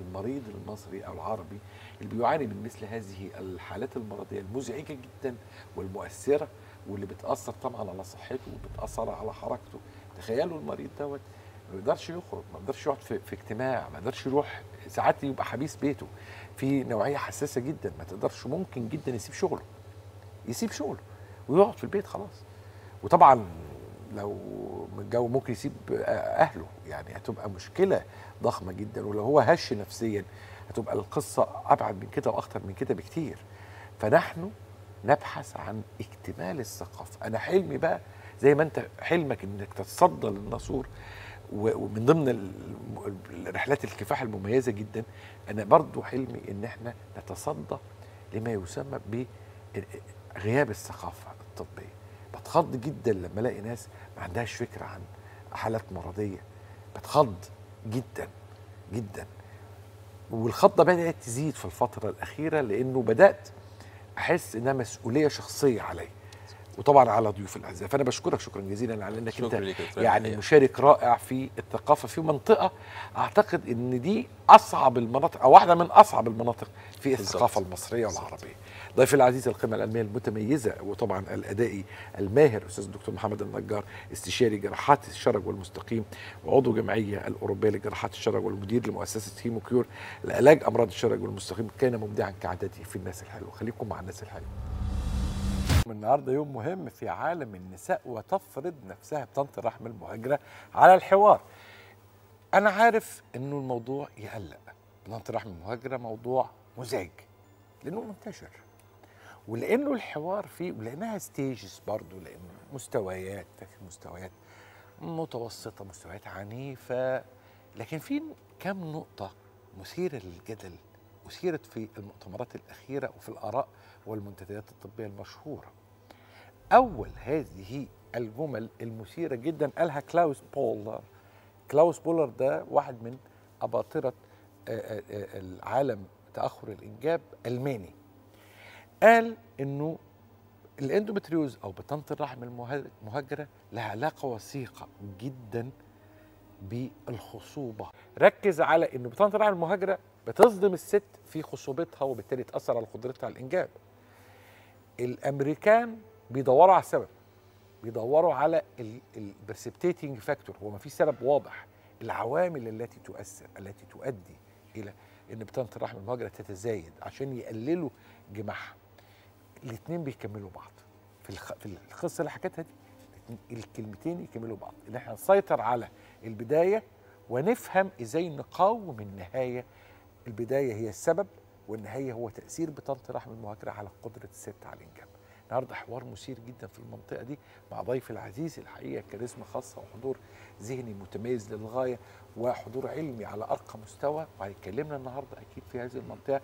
المريض المصري أو العربي اللي بيعاني من مثل هذه الحالات المرضية المزعجة جدا والمؤثرة واللي بتأثر طبعا على صحته وبتأثر على حركته. تخيلوا المريض دوت ما يقدرش يخرج ما يقدرش يقعد في, في اجتماع ما يقدرش يروح ساعات يبقى حبيس بيته. في نوعية حساسة جدا ما تقدرش ممكن جدا يسيب شغله. يسيب شغله ويقعد في البيت خلاص. وطبعا لو متجوز ممكن يسيب أهله يعني هتبقى مشكلة ضخمة جدا. ولو هو هش نفسيا هتبقى القصة أبعد من كده وأخطر من كده بكتير. فنحن نبحث عن اكتمال الثقافة. أنا حلمي بقى زي ما أنت حلمك إنك تتصدى للناسور و- ومن ضمن الرحلات الكفاح المميزة جدا أنا برضو حلمي إن إحنا نتصدى لما يسمى بغياب الثقافة الطبية. بتخض جدا لما ألاقي ناس ما عندهاش فكرة عن حالات مرضية. بتخض جدا جدا. والخضه بدأت تزيد في الفترة الأخيرة لأنه بدأت أحس إنها مسؤولية شخصية علي وطبعا على ضيوف الأعزاء. فأنا بشكرك شكرا جزيلا على إنك أنت يعني. مشارك رائع في الثقافة في منطقة أعتقد إن دي أصعب المناطق أو واحدة من أصعب المناطق في. الثقافة المصرية والعربية. ضيفي العزيز القيمة العلمية المتميزة وطبعا الأدائي الماهر أستاذ الدكتور محمد النجار استشاري جراحات الشرج والمستقيم وعضو جمعية الأوروبية لجراحات الشرج والمدير لمؤسسة هيمو كيور لعلاج أمراض الشرج والمستقيم كان مبدعا كعادته في الناس الحلوة. خليكم مع الناس الحلوة. النهارده يوم مهم في عالم النساء وتفرض نفسها بطنط الرحم المهاجرة على الحوار. أنا عارف إنه الموضوع يقلق. بطنط الرحم المهاجرة موضوع مزعج لأنه منتشر. ولأنه الحوار فيه ولأنها ستيجز برضه لأنه مستويات مستويات متوسطة مستويات عنيفة. لكن في كم نقطة مثيرة للجدل اثيرت في المؤتمرات الأخيرة وفي الآراء والمنتديات الطبية المشهورة. أول هذه الجمل المثيرة جدا قالها كلاوس بولر. كلاوس بولر ده واحد من أباطرة آه، آه، آه، العالم تأخر الإنجاب ألماني. قال إنه ال endometriosis أو بطانه الرحم المهاجره لها علاقة وثيقة جدا بالخصوبة. ركز على إن بطانه الرحم المهاجره بتصدم الست في خصوبتها وبالتالي تأثر على قدرتها على الإنجاب. الأمريكان بيدوروا على السبب. بيدوروا على ال precipitating factor هو ما في سبب واضح. العوامل التي تؤثر التي تؤدي إلى إن بطانة الرحم المهاجرة تتزايد عشان يقللوا جماحها. الاثنين بيكملوا بعض. في. في القصة اللي حكيتها دي الكلمتين يكملوا بعض. إن إحنا نسيطر على البداية ونفهم إزاي نقاوم النهاية. البداية هي السبب والنهاية هو تأثير بطانة الرحم المهاجرة على قدرة الست على الإنجاب. النهارده حوار مثير جدا في المنطقة دي مع ضيفي العزيز الحقيقة كاريزما خاصة وحضور ذهني متميز للغاية وحضور علمي على أرقى مستوى وهيكلمنا النهارده أكيد في هذه المنطقة.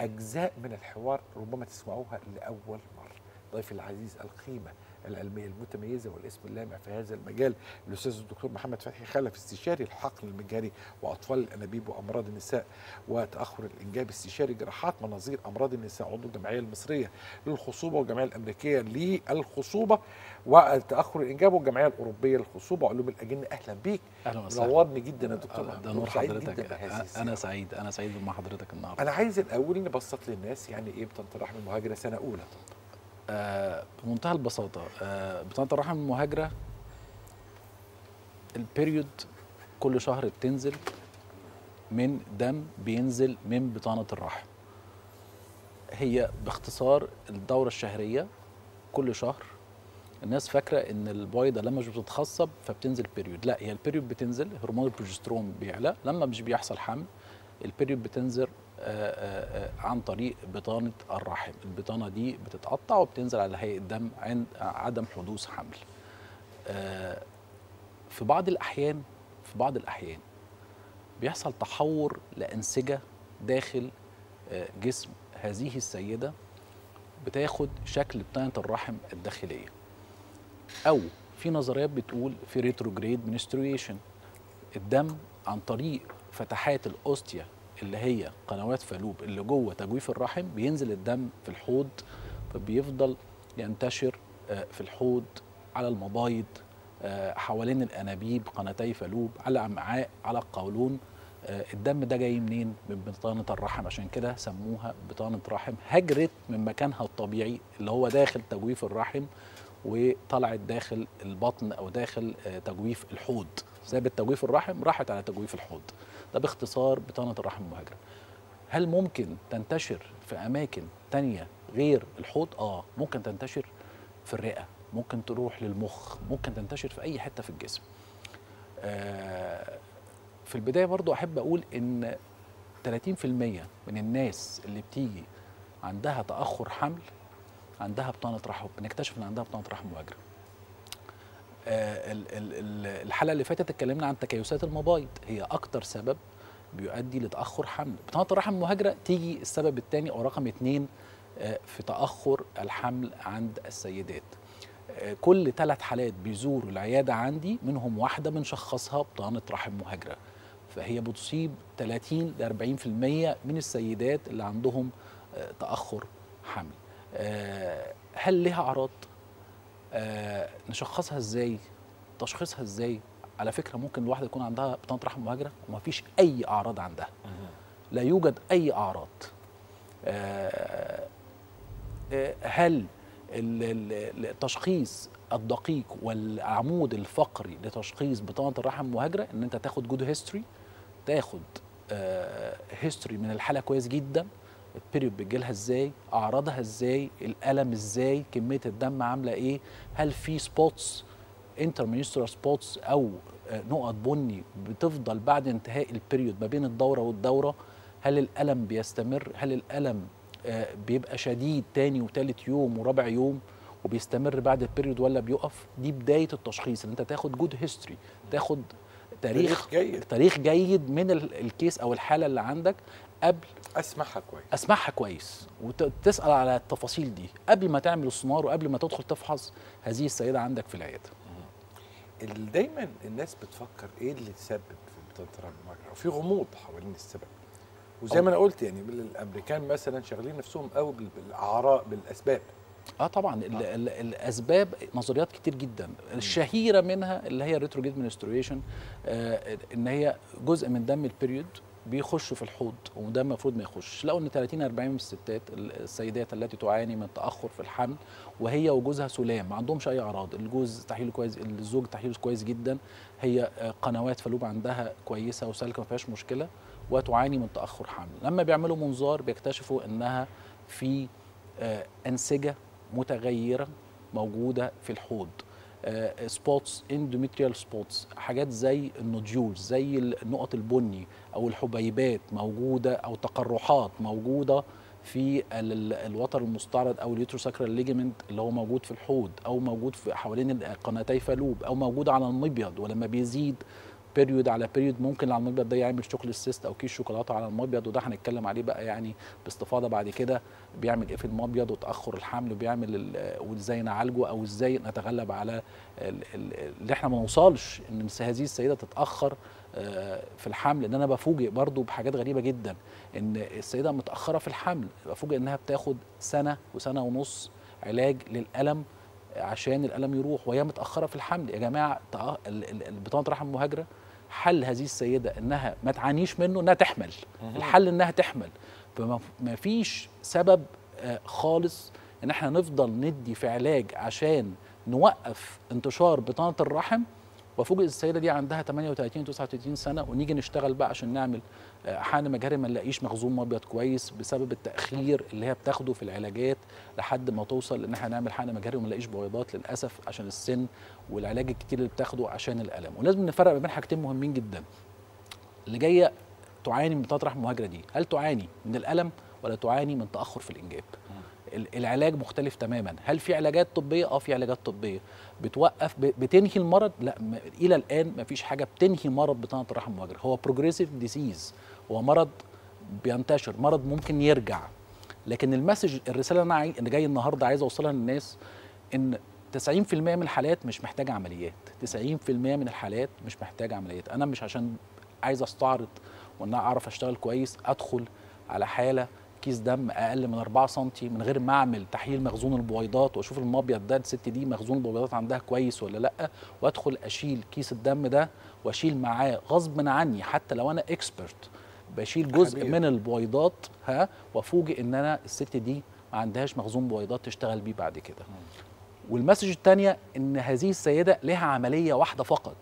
أجزاء من الحوار ربما تسمعوها لأول مرة. ضيفي العزيز القيمة العلميه المتميزه والاسم اللامع في هذا المجال الأستاذ الدكتور محمد فتحي خلف استشاري الحقن المجهري وأطفال الأنابيب وأمراض النساء وتأخر الإنجاب استشاري جراحات مناظير أمراض النساء عضو الجمعية المصرية للخصوبة والجمعية الأمريكية للخصوبة والتاخر الإنجاب والجمعية الأوروبية للخصوبة وعلوم الأجنة. أهلا بيك. أهلا وسهلا. نورني جدا يا دكتور ده. نور حضرتك. أنا. سعيد. أنا سعيد مع حضرتك النهارده. أنا عايز الأول نبسط للناس يعني إيه بطنه الرحم المهاجره سنة أولى. بمنتهى البساطة آه بطانه الرحم المهاجره ال period كل شهر بتنزل من دم بينزل من بطانة الرحم. هي باختصار الدورة الشهرية كل شهر. الناس فاكرة إن البويضه لما مش بتتخصب فبتنزل period لا هي ال period بتنزل هرمون البروجسترون بيعلى. لما مش بيحصل حمل ال period بتنزل آه، آه، آه، عن طريق بطانة الرحم. البطانة دي بتتقطع وبتنزل على هيئة دم عند عدم حدوث حمل. آه، في بعض الأحيان في بعض الأحيان بيحصل تحور لأنسجة داخل آه، جسم هذه السيدة بتاخد شكل بطانة الرحم الداخلية. أو في نظريات بتقول في retrograde menstruation الدم عن طريق فتحات ال ostia اللي هي قنوات فالوب اللي جوه تجويف الرحم بينزل الدم في الحوض فبيفضل ينتشر آه، في الحوض على المبايض آه، حوالين الأنابيب قناتي فالوب على أمعاء على القولون. آه، الدم ده جاي منين؟ من بطانة الرحم. عشان كده سموها بطانة رحم هجرت من مكانها الطبيعي اللي هو داخل تجويف الرحم وطلعت داخل البطن أو داخل تجويف الحوض. سابت تجويف الرحم راحت على تجويف الحوض. ده باختصار بطانة الرحم المهاجرة. هل ممكن تنتشر في أماكن تانية غير الحوض آه ممكن تنتشر في الرئة ممكن تروح للمخ ممكن تنتشر في أي حتة في الجسم. آه في البداية برضو أحب أقول إن 30% من الناس اللي بتيجي عندها تأخر حمل عندها بطانة رحم بنكتشف إن عندها بطانة رحم مهاجرة. الحلقة اللي فاتت اتكلمنا عن تكيسات المبايض هي أكتر سبب بيؤدي لتأخر حمل. بطانه الرحم المهاجره تيجي السبب الثاني أو رقم اثنين آه، في تأخر الحمل عند السيدات. آه، كل ثلاث حالات بيزوروا العيادة عندي منهم واحدة بنشخصها بطانة رحم مهاجرة. فهي بتصيب 30 ل 40% من السيدات اللي عندهم آه، تأخر حمل. آه، هل لها أعراض؟ آه، نشخصها إزاي؟ تشخيصها إزاي؟ على فكرة ممكن الواحدة يكون عندها بطانة رحم مهاجرة وما فيش أي أعراض عندها. لا يوجد أي أعراض. آه، آه، هل ال- ال- التشخيص الدقيق والعمود الفقري لتشخيص بطانة الرحم المهاجره إن أنت تاخد good history تاخد history من الحالة كويس جدا ال period بتجيلها إزاي؟ أعراضها إزاي؟ الألم إزاي؟ كمية الدم عاملة إيه؟ هل في spots intermenstrual spots أو آه، نقط بني بتفضل بعد انتهاء ال period ما بين الدورة والدورة؟ هل الألم بيستمر؟ هل الألم آه، بيبقى شديد تاني وتالت يوم ورابع يوم وبيستمر بعد ال period ولا بيقف؟ دي بداية التشخيص إن أنت تاخد good history تاخد تاريخ تاريخ جيد. تاريخ جيد من ال- ال case أو الحالة اللي عندك قبل أسمعها كويس. أسمعها كويس وتسال على التفاصيل دي قبل ما تعمل السونار وقبل ما تدخل تفحص هذه السيدة عندك في العيادة. دايما الناس بتفكر إيه اللي تسبب في الرحم المهاجره وفي غموض حوالين السبب. وزي ما أنا قلت يعني الأمريكان مثلا شاغلين نفسهم قوي بال- بالاعراض بالأسباب. آه طبعا ال ال الأسباب نظريات كتير جدا. الشهيرة منها اللي هي ال retrograde menstruation آه إن هي جزء من دم ال period بيخش في الحوض وده المفروض ما يخش لقوا إن 30 40 من الستات السيدات التي تعاني من تأخر في الحمل وهي وجوزها سلام ما عندهمش أي أعراض. الجوز تحليله كويس الزوج تحليله كويس جدا هي قنوات فالوب عندها كويسة وسالكة ما فيهاش مشكلة وتعاني من تأخر حمل. لما بيعملوا منظار بيكتشفوا إنها في آه، أنسجة متغيرة موجودة في الحوض. spots endometrial spots حاجات زي ال nodules زي النقط البني أو الحبيبات موجودة أو تقرحات موجودة في ال- الوتر المستعرض أو ال uterosacral ligament اللي هو موجود في الحوض أو موجود في حوالين قناتي فالوب أو موجود على المبيض ولما بيزيد period على period ممكن على المبيض ده يعمل chocolate cyst أو كيس شوكولاتة على المبيض وده هنتكلم عليه بقى يعني باستفاضة بعد كده. بيعمل إيه في المبيض؟ وتأخر الحمل وبيعمل ال- وإزاي نعالجه؟ أو إزاي نتغلب على ال- ال- اللي إحنا ما نوصلش إن هذه السيدة تتأخر آه، في الحمل. ان أنا بفوجئ برضو بحاجات غريبة جدا إن السيدة متأخرة في الحمل بفوجئ إنها بتاخد سنة وسنة ونص علاج للألم عشان الألم يروح وهي متأخرة في الحمل. يا جماعة تأ- ال- ال- ال- بطانه رحم مهاجره حل هذه السيدة إنها ما تعانيش منه إنها تحمل. الحل إنها تحمل. فما ما فيش سبب آه، خالص إن إحنا نفضل ندي في علاج عشان نوقف انتشار بطانه الرحم وفوجئ السيدة دي عندها 38 39 سنة ونيجي نشتغل بقى عشان نعمل آه، حقن مجهري ما نلاقيش مخزون مبيض كويس بسبب التأخير اللي هي بتاخده في العلاجات لحد ما توصل إن إحنا نعمل حقن مجهري وما نلاقيش بويضات للأسف عشان السن والعلاج الكتير اللي بتاخده عشان الألم. ولازم نفرق ما بين حاجتين مهمين جدا. اللي جاية تعاني من بطانه رحم مهاجرة دي. هل تعاني من الألم ولا تعاني من تأخر في الإنجاب؟ ال- العلاج مختلف تماما. هل في علاجات طبية؟ آه في علاجات طبية. بتوقف بتنهي المرض؟ لا إلى الآن ما فيش حاجة بتنهي مرض بطانه الرحم المهاجره هو progressive disease هو مرض بينتشر مرض ممكن يرجع. لكن ال message الرسالة اللي أنا اللي جاي النهارده عايز أوصلها للناس إن 90% من الحالات مش محتاجة عمليات. 90% من الحالات مش محتاجة عمليات. أنا مش عشان عايز أستعرض وإن أعرف أشتغل كويس أدخل على حالة كيس دم أقل من 4 سم من غير ما أعمل تحليل مخزون البويضات وأشوف المبيض ده الست دي مخزون البويضات عندها كويس ولا لأ وأدخل أشيل كيس الدم ده وأشيل معاه غصب عني حتى لو أنا expert بشيل جزء خبير. من البويضات ها وأفوجئ إن أنا الست دي ما عندهاش مخزون بويضات تشتغل بيه بعد كده. وال message الثانية إن هذه السيدة لها عملية واحدة فقط.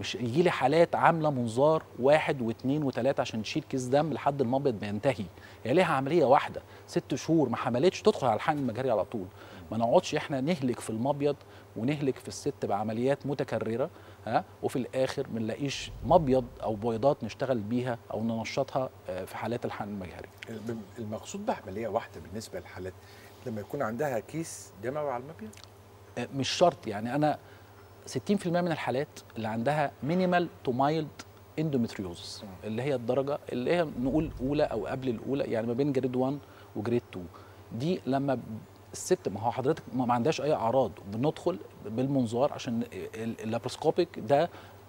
مش يجي لي حالات عاملة منظار واحد واثنين وثلاثه عشان تشيل كيس دم لحد المبيض ما ينتهي هي ليها عملية واحدة. ست شهور ما حملتش تدخل على الحقن المجهري على طول. ما نقعدش إحنا نهلك في المبيض ونهلك في الست بعمليات متكررة ها؟ وفي الآخر ما نلاقيش مبيض أو بويضات نشتغل بيها أو ننشطها آه، في حالات الحقن المجهري الم- المقصود بعملية واحدة بالنسبة للحالات لما يكون عندها كيس دموي على المبيض؟ آه، مش شرط. يعني أنا 60% من الحالات اللي عندها minimal to mild endometriosis اللي هي الدرجة اللي هي نقول أولى أو قبل الأولى يعني ما بين grade 1 و grade 2 دي لما الست ما هو حضرتك ما عندهاش أي أعراض بندخل بالمنظار عشان ال- ال laparoscopic ده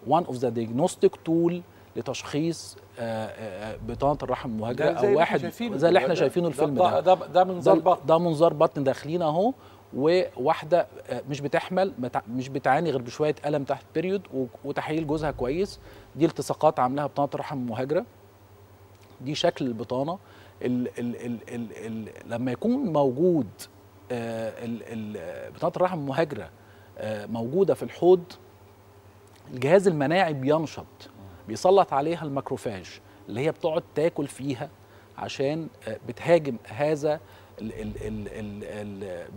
one of the diagnostic tool لتشخيص آه، آه، بطانة الرحم المهاجرة أو واحد زي اللي إحنا شايفينه الفيلم ده ده. ده, منظار بطن. ده منظار بطن داخلين أهو. وواحدة آه، مش بتحمل مش بتعاني غير بشوية ألم تحت period وتحليل جوزها كويس. دي التصاقات عاملاها بطانه رحم مهاجرة. دي شكل البطانة. ال ال ال ال ال لما يكون موجود آه، بطانه الرحم المهاجره آه، موجودة في الحوض الجهاز المناعي بينشط بيسلط عليها ال macrophage اللي هي بتقعد تاكل فيها عشان بتهاجم هذا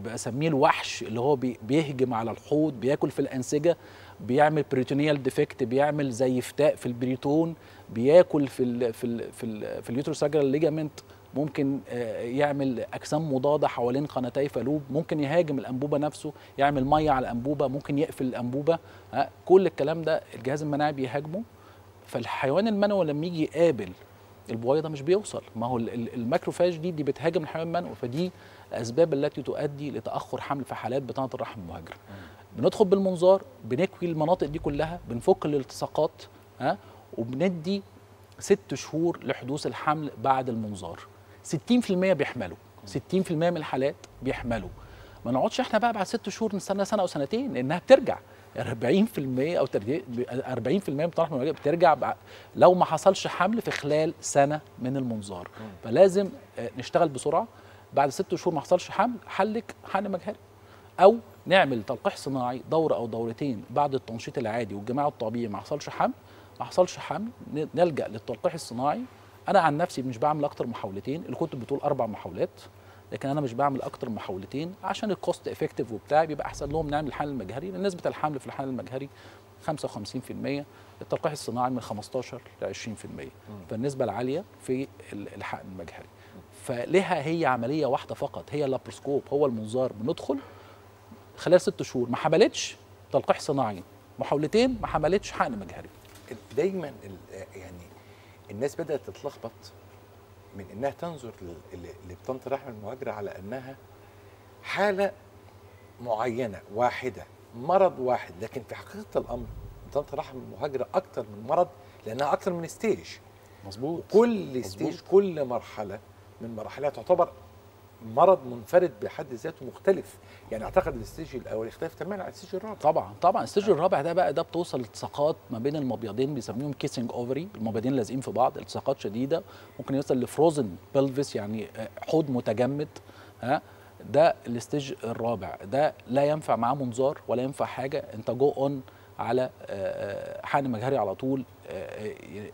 بسميه الوحش اللي هو بي- بيهجم على الحوض بياكل في الأنسجة بيعمل peritoneal defect بيعمل زي فتق في البريتون بياكل في ال في ال في ال في ال uterosacral ligament ممكن آه، يعمل أجسام مضادة حوالين قناتي فالوب ممكن يهاجم الأنبوبة نفسه يعمل مية على الأنبوبة ممكن يقفل الأنبوبة ها، كل الكلام ده الجهاز المناعي بيهاجمه. فالحيوان المنوي لما يجي يقابل البويضه مش بيوصل. ما هو ال- ال- ال macrophage دي دي بتهاجم الحيوان المنوي فدي الاسباب التي تؤدي لتأخر حمل في حالات بطانه الرحم المهاجرة. بندخل بالمنظار بنكوي المناطق دي كلها بنفك الالتصاقات ها وبندي ست شهور لحدوث الحمل بعد المنظار. 60% بيحملوا. 60% من الحالات بيحملوا. ما نقعدش إحنا بقى بعد ست شهور نستنى سنة أو سنتين لأنها بترجع. 40% أو 40% من طرح المراجع بترجع لو ما حصلش حمل في خلال سنة من المنظار. فلازم آه، نشتغل بسرعة. بعد ست شهور ما حصلش حمل حلك حقن مجهري. أو نعمل تلقيح صناعي دورة أو دورتين بعد التنشيط العادي والجماع الطبيعي ما حصلش حمل ما حصلش حمل نلجأ للتلقيح الصناعي. أنا عن نفسي مش بعمل أكتر محاولتين. الكتب بتقول أربع محاولات. لكن أنا مش بعمل أكتر من محاولتين عشان ال cost effective وبتاع بيبقى أحسن لهم نعمل الحمل المجهري. لأن نسبة الحمل في الحمل المجهري 55% التلقيح الصناعي من 15 ل 20% فالنسبة العالية في ال- الحقن المجهري. فلها هي عملية واحدة فقط هي ال laparoscope هو المنظار. بندخل خلال ست شهور. ما حملتش تلقيح صناعي. محاولتين ما حملتش حقن مجهري. دايما يعني الناس بدأت تتلخبط من إنها تنظر لبطانه الرحم المهاجرة على أنها حالة معينة واحدة مرض واحد لكن في حقيقة الأمر بطانه الرحم المهاجرة أكتر من مرض لأنها أكتر من stage مظبوط كل stage كل مرحلة من مراحلها تعتبر مرض منفرد بحد ذاته مختلف. يعني أعتقد ال stage الأول يختلف تماما عن ال stage الرابع. طبعا طبعا. ال stage الرابع ده بقى ده بتوصل لالتصاقات ما بين المبيضين بيسميهم kissing ovary المبيضين لازقين في بعض التصاقات شديدة. ممكن يوصل ل frozen pelvis يعني آه، حوض متجمد. ها؟ ده ال stage الرابع. ده لا ينفع معاه منظار ولا ينفع حاجة. انت go on على آه، آه، حقن مجهري على طول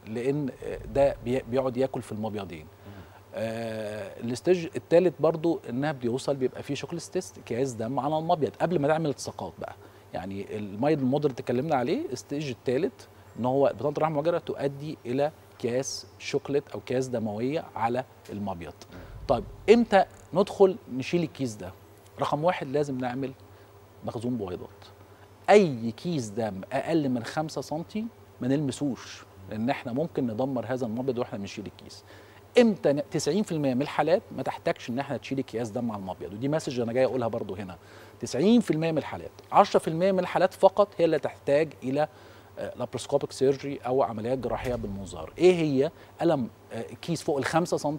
لأن ده بي- بيقعد ياكل في المبيضين. آه ال stage الثالث برضو إنها بيوصل بيبقى فيه chocolate cyst كياس دم على المبيض قبل ما تعمل التصاقات بقى. يعني ال mild ال moderate اللي اتكلمنا عليه ال stage الثالث إن هو بطانه الرحم المهاجرة تؤدي إلى كياس شوكليت أو كياس دموية على المبيض. طيب إمتى ندخل نشيل الكيس ده؟ رقم واحد لازم نعمل مخزون بويضات. أي كيس دم أقل من 5 سم ما نلمسوش لأن إحنا ممكن ندمر هذا المبيض وإحنا بنشيل الكيس. إمتى ن- 90% من الحالات ما تحتاجش إن إحنا تشيل أكياس دم على المبيض؟ ودي message أنا جاي أقولها برضو هنا. 90% من الحالات. 10% من الحالات فقط هي اللي تحتاج إلى laparoscopic surgery أو عمليات جراحية بالمنظار. إيه هي؟ الم آه، كيس فوق ال 5 سم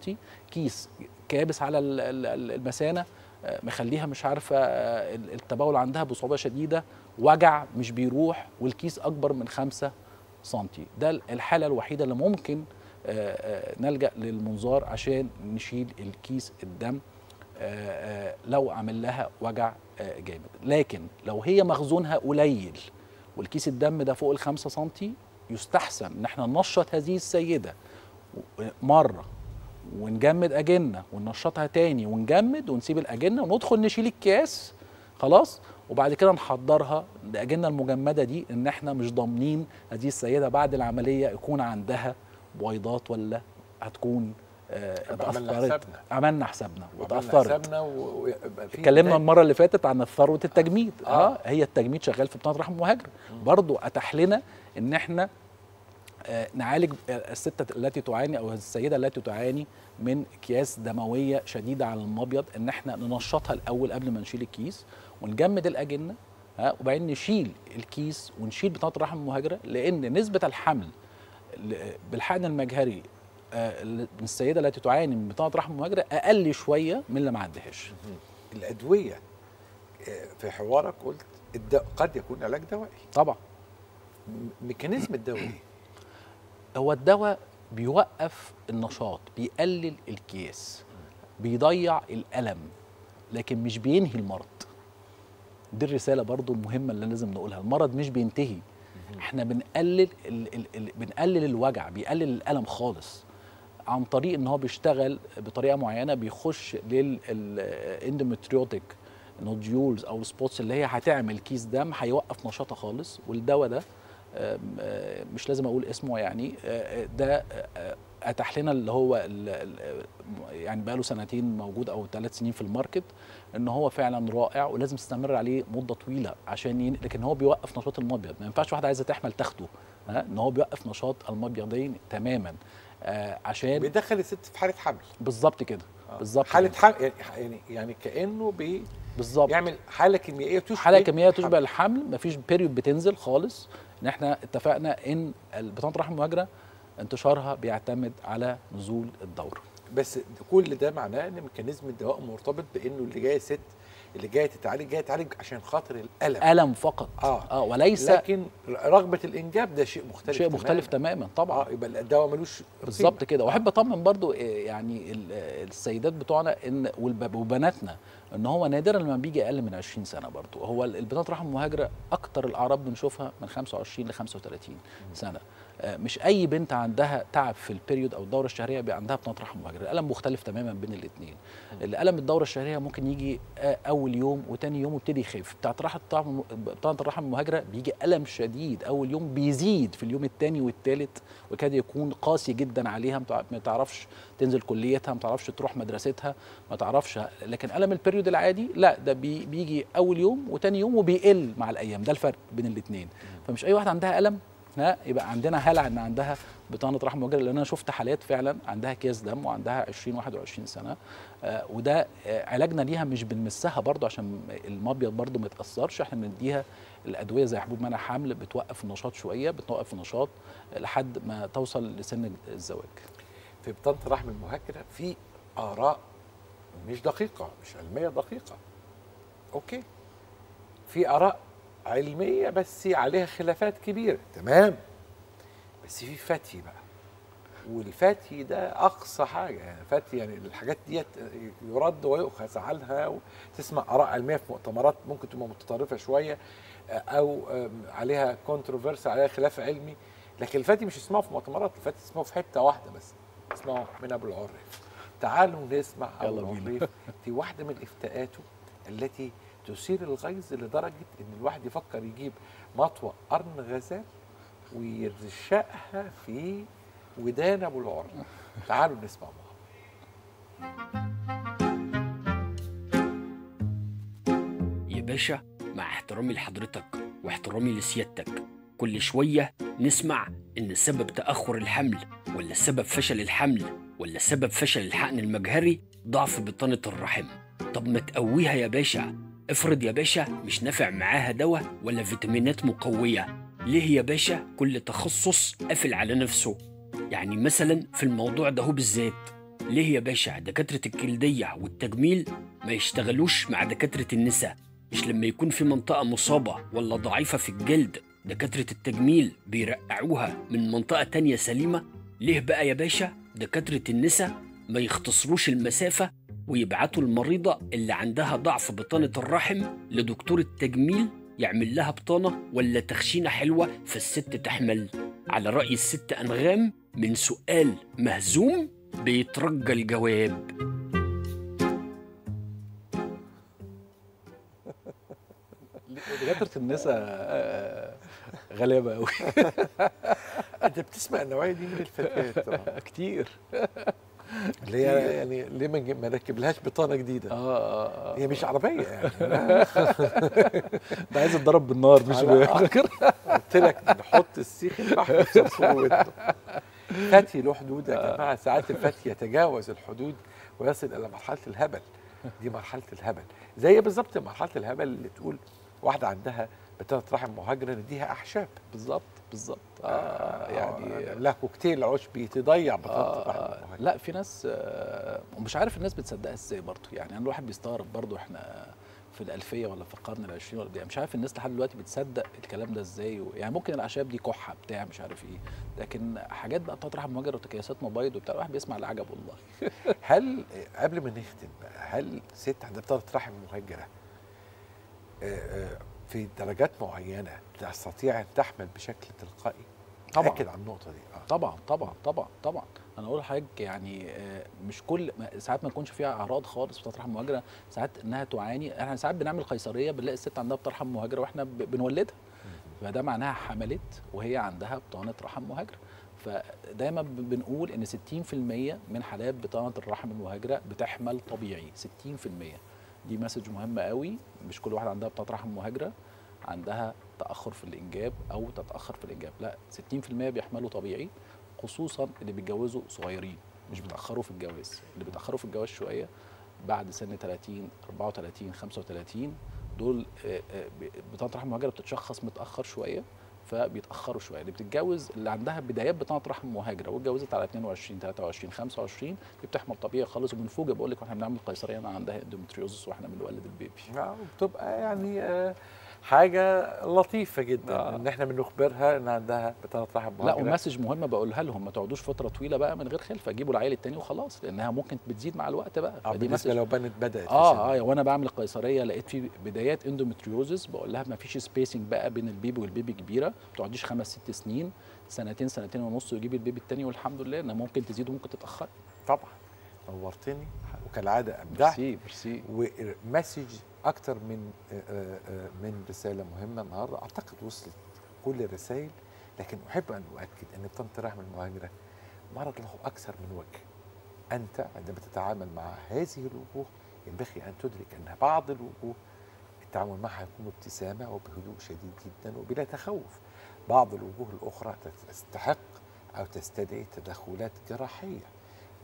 كيس كابس على ال- ال- ال- المثانه آه، مخليها مش عارفة آه، ال- التبول عندها بصعوبة شديدة وجع مش بيروح والكيس أكبر من 5 سنتي. ده الحالة الوحيدة اللي ممكن آه، آه، نلجأ للمنظار عشان نشيل الكيس الدم. آه، آه، لو عمل لها وجع آه، جامد. لكن لو هي مخزونها قليل والكيس الدم ده فوق الخمسة سنتي يستحسن إن إحنا ننشط هذه السيدة. مرة ونجمد أجنة وننشطها تاني ونجمد ونسيب الأجنة وندخل نشيل الكياس خلاص؟ وبعد كده نحضرها الأجنة المجمدة دي إن إحنا مش ضامنين هذه السيدة بعد العملية يكون عندها بويضات ولا هتكون آه، يبقى عملنا اتأثرت. حسابنا. عملنا حسابنا و- اتكلمنا المرة اللي فاتت عن ثروه التجميد آه. آه, هي التجميد شغال في بطانة رحم مهاجر برضو اتاح لنا ان إحنا آه نعالج آه، الستة التي تعاني أو السيدة التي تعاني من أكياس دموية شديدة على المبيض إن إحنا ننشطها الأول قبل ما نشيل الكيس ونجمد الأجنة ها وبعدين نشيل الكيس ونشيل بطانة الرحم المهاجره لأن نسبة الحمل بالحقن المجهري آه، السيدة التي تعاني من بطانة رحم مهاجرة أقل شوية من اللي ما عندهاش الأدوية آه، في حوارك قلت قد يكون علاج دوائي. طبعا. ميكانيزم الدواء إيه؟ هو الدواء بيوقف النشاط بيقلل الكياس بيضيع الألم لكن مش بينهي المرض. دي الرسالة برضو المهمة اللي لازم نقولها. المرض مش بينتهي. إحنا بنقلل ال ال ال بنقلل الوجع بيقلل الألم خالص عن طريق إن هو بيشتغل بطريقة معينة بيخش لل endometriotic nodules أو ال spots اللي هي هتعمل كيس دم هيوقف نشاطها خالص والدواء ده آه، مش لازم أقول اسمه يعني آه، ده آه، اتاح لنا اللي هو يعني بقاله سنتين موجود أو ثلاث سنين في ال market. إن هو فعلا رائع ولازم تستمر عليه مدة طويلة عشان ين... لكن هو بيوقف نشاط المبيض. ما ينفعش واحدة عايزة تحمل تاخده إن هو بيوقف نشاط المبيضين تماما آه عشان بيدخل الست في حالة حمل. بالظبط كده بالظبط حالة. حمل يعني- يعني يعني كأنه بي بالظبط. يعمل حالة كيميائية تشبه حالة كيميائية الحمل. تشبه الحمل. مفيش period بتنزل خالص. إن إحنا اتفقنا إن بطانه الرحم المهاجرة انتشارها بيعتمد على نزول الدورة. بس كل ده معناه إن ميكانيزم الدواء مرتبط بإنه اللي جاية ست اللي جاية تتعالج جاية تتعالج عشان خاطر الألم. ألم فقط. آه. آه وليس لكن رغبة الإنجاب ده شيء مختلف شيء مختلف تماما. طبعا. آه يبقى الدواء ملوش بالظبط كده. وأحب أطمن برضو إيه، يعني ال- السيدات بتوعنا إن وبناتنا إن هو نادرا لما بيجي أقل من 20 سنة برضو. هو ال- البنات رحم مهاجرة أكتر الأعراض بنشوفها من 25 ل 35 سنة. آه، مش أي بنت عندها تعب في ال period أو الدورة الشهرية بيبقى عندها بطانه رحم مهاجره الألم مختلف تماما بين الاثنين الألم الدورة الشهرية ممكن يجي آه، أول يوم وتاني يوم ويبتدي يخف. بتاعت راحة بطانه الرحم المهاجرة بيجي ألم شديد. أول يوم بيزيد في اليوم الثاني والثالث وكاد يكون قاسي جدا عليها. ما تع- ما تعرفش تنزل كليتها ما تعرفش تروح مدرستها ما تعرفش. لكن ألم ال period العادي لا ده بي بيجي أول يوم وتاني يوم وبيقل مع الأيام. ده الفرق بين الاثنين فمش أي واحدة عندها ألم ها يبقى عندنا هلع إن عندها بطانة رحم مهاجره لأن أنا شفت حالات فعلا عندها اكياس دم وعندها 20 21 سنة. آه وده آه علاجنا ليها مش بنمسها برضو عشان المبيض برضو ما يتأثرش إحنا بنديها الأدوية زي حبوب منع حمل بتوقف النشاط شوية بتوقف النشاط لحد ما توصل لسن الزواج. في بطانة رحم المهاجره في آراء مش دقيقة مش علمية دقيقة. okay. في آراء علمية بس عليها خلافات كبيرة. تمام؟ بس في فتي بقى. والفتي ده أقصى حاجة يعني فتي يعني الحاجات ديت يرد ويؤخذ عنها وتسمع آراء علمية في مؤتمرات ممكن تبقى متطرفة شوية أو عليها controversy عليها خلاف علمي. لكن الفتي مش اسمه في مؤتمرات الفتي اسمه في حتة واحدة بس. اسمه من أبو العريف. تعالوا نسمع أبو. العريف. في واحدة من إفتاءاته التي تثير الغيظ لدرجة إن الواحد يفكر يجيب مطوة قرن غزال ويرشقها في ودان أبو العريف تعالوا نسمع مع بعض يا باشا مع احترامي لحضرتك واحترامي لسيادتك كل شوية نسمع إن سبب تأخر الحمل ولا سبب فشل الحمل ولا سبب فشل الحقن المجهري ضعف بطانة الرحم. طب ما تقويها يا باشا. افرض يا باشا مش نافع معاها دواء ولا فيتامينات مقوية. ليه يا باشا كل تخصص قافل على نفسه؟ يعني مثلا في الموضوع ده هو بالذات. ليه يا باشا دكاترة الجلدية والتجميل ما يشتغلوش مع دكاترة النساء؟ مش لما يكون في منطقة مصابة ولا ضعيفة في الجلد دكاترة التجميل بيرقعوها من منطقة تانية سليمة؟ ليه بقى يا باشا دكاترة النساء ما يختصروش المسافة ويبعتوا المريضة اللي عندها ضعف بطانة الرحم لدكتور التجميل يعمل لها بطانة ولا تخشينة حلوة فالست تحمل. على رأي الست أنغام من سؤال مهزوم بيترجى الجواب. دكاترة النساء آه، غلابة قوي أنت بتسمع النوعية دي من الفتيات. كتير. اللي هي يعني ليه ما نركبلهاش بطانة جديدة؟ آه آه هي مش عربية يعني. ده عايز يتضرب بالنار مش فاكر قلت لك نحط السيخ البحر في صرصور فتي له حدود يا جماعة. ساعات الفتي يتجاوز الحدود ويصل إلى مرحلة الهبل. دي مرحلة الهبل. زي بالظبط مرحلة الهبل اللي تقول واحدة عندها بطانه رحم مهاجره نديها اعشاب بالظبط بالظبط آه يعني لا كوكتيل عشبي تضيع بطانه آه آه لا في ناس آه ومش عارف الناس بتصدقها إزاي برضه. يعني أنا الواحد بيستغرب برضه إحنا في الألفية ولا في القرن العشرين ولا مش عارف الناس لحد دلوقتي بتصدق الكلام ده إزاي. يعني ممكن الأعشاب دي كحة بتاع مش عارف إيه لكن حاجات بقى بتطرح مهاجر وتكيسات مبيض وبتاع الواحد بيسمع العجب والله. هل قبل ما نختم هل ست عندها بطانه رحم مهاجرة؟ آه، آه، في درجات معينة تستطيع أن تحمل بشكل تلقائي؟ طبعاً. أكد على النقطة دي. آه. طبعا طبعا طبعا طبعا. أنا أقول لحضرتك يعني آه، مش كل ساعات ما يكونش فيها أعراض خالص في رحم مهاجرة ساعات إنها تعاني. إحنا ساعات بنعمل قيصرية بنلاقي الست عندها بطرحم مهاجرة وإحنا بنولدها. فده معناها حملت وهي عندها بطانة رحم مهاجرة. فدايما بنقول إن 60% من حالات بطانة الرحم المهاجرة بتحمل طبيعي. 60% دي مسج مهمة قوي. مش كل واحدة عندها بطانه رحم مهاجره عندها تأخر في الإنجاب أو تتأخر في الإنجاب. لا 60% بيحملوا طبيعي خصوصا اللي بيتجوزوا صغيرين مش بيتأخروا في الجواز. اللي بيتأخروا في الجواز شوية بعد سن 30 34 35 دول آه، آه، ب- بطانه رحم مهاجره بتتشخص متأخر شوية. فبيتأخروا شوية. اللي بتتجوز اللي عندها بدايات بطانه رحم مهاجرة واتجوزت على 22 23 25 دي بتحمل طبيعي خالص. وبنفوجئ بقول لك وإحنا بنعمل قيصرية أنا عندها endometriosis وإحنا بنولد ال baby. بتبقى يعني آه، حاجة لطيفة جدا آه. إن إحنا بنخبرها إن عندها بطانه رحم لا و message مهمه بقولها لهم ما تقعدوش فترة طويلة بقى من غير خلفة جيبوا العيل التاني وخلاص لأنها ممكن بتزيد مع الوقت بقى. آه، فدي بالنسبة message. لو بنت بدأت. آه آه وأنا بعمل القيصريه لقيت في بدايات endometriosis بقول لها ما فيش spacing بقى بين ال baby وال baby كبيرة ما تقعديش خمس ست سنين سنتين سنتين ونص ويجيبي ال baby التاني والحمد لله إنها ممكن تزيد وممكن تتأخر. طبعا. نورتني وكالعادة أبدعت. merci merci و message أكتر من آه، آه، آه، من رسالة مهمة النهارده. أعتقد وصلت كل الرسائل لكن أحب أن أؤكد أن بطانه الرحم المهاجره مرض له أكثر من وجه. أنت عندما تتعامل مع هذه الوجوه ينبغي أن تدرك أن بعض الوجوه التعامل معها يكون بابتسامه وبهدوء شديد جدا وبلا تخوف. بعض الوجوه الأخرى تستحق أو تستدعي تدخلات جراحية.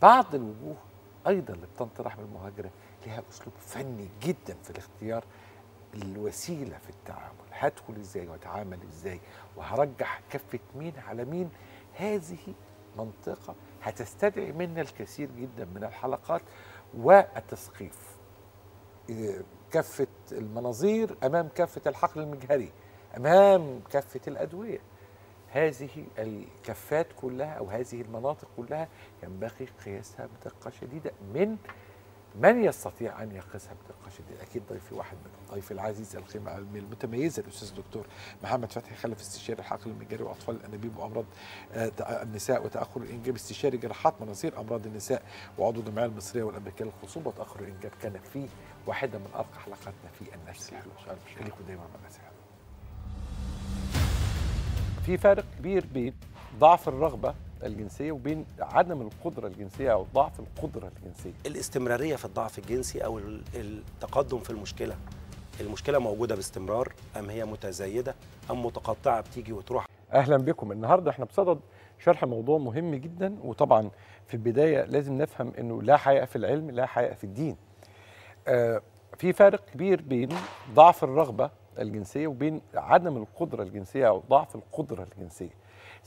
بعض الوجوه أيضا اللي بتنطرح من المهاجره لها أسلوب فني جدا في الاختيار. الوسيلة في التعامل هدخل إزاي وأتعامل إزاي وهرجح كفة مين على مين. هذه منطقة هتستدعي منا الكثير جدا من الحلقات والتثقيف. كفة المناظير أمام كفة الحقل المجهري أمام كفة الأدوية. هذه الكفات كلها أو هذه المناطق كلها ينبغي قياسها بدقة شديدة من من يستطيع أن يقيسها بدقه شديده أكيد ضيفي واحد منهم ضيفي العزيز القيمه العلميه المتميزه الأستاذ الدكتور محمد فتحي خلف استشاري الحقل المجاري وأطفال الأنابيب وأمراض آه، النساء وتأخر الإنجاب استشاري جراحات مناظير أمراض النساء وعضو الجمعيه المصرية والأمريكية للخصوبه وتأخر الإنجاب. كانت في واحدة من أرقى حلقاتنا في النفس. خليكم دايما مع الناس. في فرق كبير بين ضعف الرغبة الجنسية وبين عدم القدرة الجنسية أو ضعف القدرة الجنسية. الاستمرارية في الضعف الجنسي أو ال- التقدم في المشكلة. المشكلة موجودة باستمرار أم هي متزايدة أم متقطعة بتيجي وتروح. أهلا بكم. النهارده إحنا بصدد شرح موضوع مهم جدا وطبعا في البداية لازم نفهم إنه لا حياء في العلم لا حياء في الدين. آه في فرق كبير بين ضعف الرغبة الجنسية وبين عدم القدرة الجنسية أو ضعف القدرة الجنسية.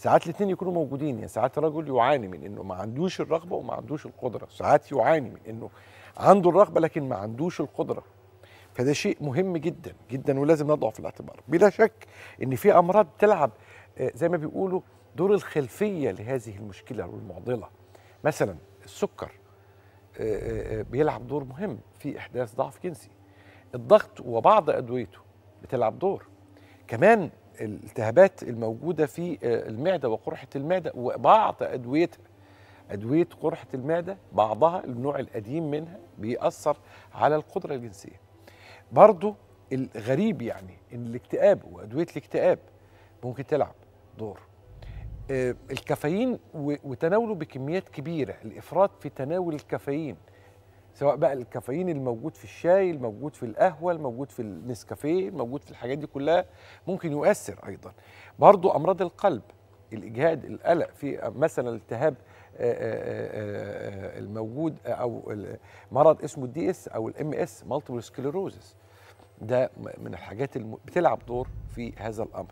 ساعات الاثنين يكونوا موجودين. يعني ساعات الرجل يعاني من إنه ما عندوش الرغبة وما عندوش القدرة. ساعات يعاني من إنه عنده الرغبة لكن ما عندوش القدرة. فده شيء مهم جدا جدا ولازم نضعه في الاعتبار. بلا شك إن في أمراض تلعب آه، زي ما بيقولوا دور الخلفية لهذه المشكلة والمعضلة. مثلا السكر آه، آه، بيلعب دور مهم في إحداث ضعف جنسي. الضغط وبعض أدويته بتلعب دور. كمان الالتهابات الموجودة في آه، المعدة وقرحة المعدة وبعض أدويتها أدوية قرحة المعدة بعضها النوع القديم منها بيأثر على القدرة الجنسية. برضو الغريب يعني إن الاكتئاب وأدوية الاكتئاب ممكن تلعب دور. آه، الكافيين وتناوله بكميات كبيرة الإفراط في تناول الكافيين سواء بقى الكافيين الموجود في الشاي الموجود في القهوة الموجود في النسكافيه الموجود في الحاجات دي كلها ممكن يؤثر أيضا. برضو أمراض القلب الإجهاد القلق في مثلا التهاب آه، آه، آه، الموجود أو مرض اسمه ال DS أو ال MS multiple sclerosis ده من الحاجات اللي بتلعب دور في هذا الأمر.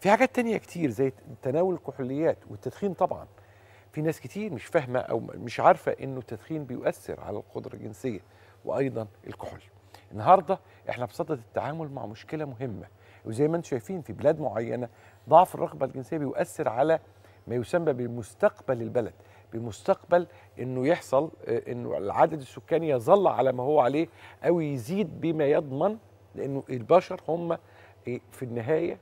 في حاجات تانية كتير زي تناول الكحوليات والتدخين طبعا. في ناس كتير مش فاهمة أو مش عارفة إنه التدخين بيؤثر على القدرة الجنسية وأيضا الكحول النهارده إحنا بصدد التعامل مع مشكلة مهمة وزي ما أنتم شايفين في بلاد معينة ضعف الرغبة الجنسية بيؤثر على ما يسمى بمستقبل البلد بمستقبل إنه يحصل آه، إنه العدد السكاني يظل على ما هو عليه أو يزيد بما يضمن لأنه البشر هم إيه، في النهاية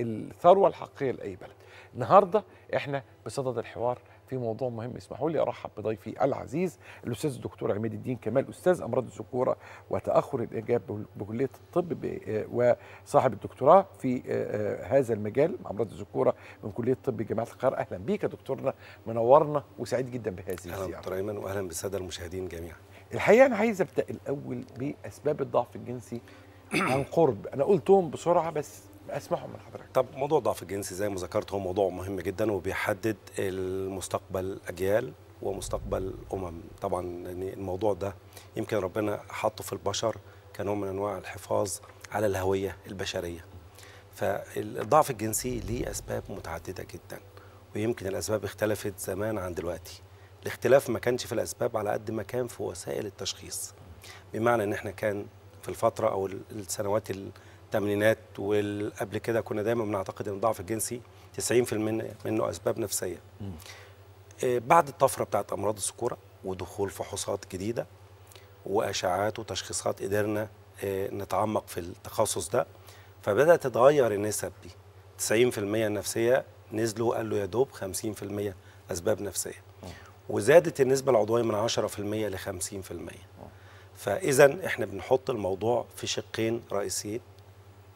الثروة الحقيقية لأي بلد. النهارده إحنا بصدد الحوار في موضوع مهم اسمحوا لي ارحب بضيفي العزيز الأستاذ الدكتور عماد الدين كمال أستاذ أمراض الذكورة وتأخر الانجاب بكل- بكلية الطب آه، وصاحب الدكتوراه في آه، آه، هذا المجال أمراض الذكورة من كلية الطب جامعة القاهرة. أهلا بيك يا دكتورنا منورنا وسعيد جدا بهذه أهلا الزيارة. دكتور أيمن واهلا بالسادة المشاهدين جميعا. الحقيقة أنا عايز أبدأ الأول بأسباب الضعف الجنسي عن قرب. أنا قلتهم بسرعة بس اسمعهم من حضرتك. طب موضوع الضعف الجنسي زي ما ذكرت هو موضوع مهم جدا وبيحدد المستقبل اجيال ومستقبل أمم. طبعا لأن الموضوع ده يمكن ربنا حطه في البشر كنوع من أنواع الحفاظ على الهوية البشرية. فالضعف الجنسي ليه أسباب متعددة جدا ويمكن الأسباب اختلفت زمان عن دلوقتي. الاختلاف ما كانش في الأسباب على قد ما كان في وسائل التشخيص. بمعنى إن إحنا كان في الفترة أو السنوات الثمانينات وقبل كده كنا دايما بنعتقد إن الضعف الجنسي 90% منه أسباب نفسية. آه، بعد الطفرة بتاعت أمراض الذكورة ودخول فحوصات جديدة واشعاعات وتشخيصات قدرنا آه، نتعمق في التخصص ده فبدأت تتغير النسب دي. 90% النفسيه نزلوا قالوا يا دوب 50% أسباب نفسية. وزادت النسبة العضوية من 10% ل 50% فاذا إحنا بنحط الموضوع في شقين رئيسيين.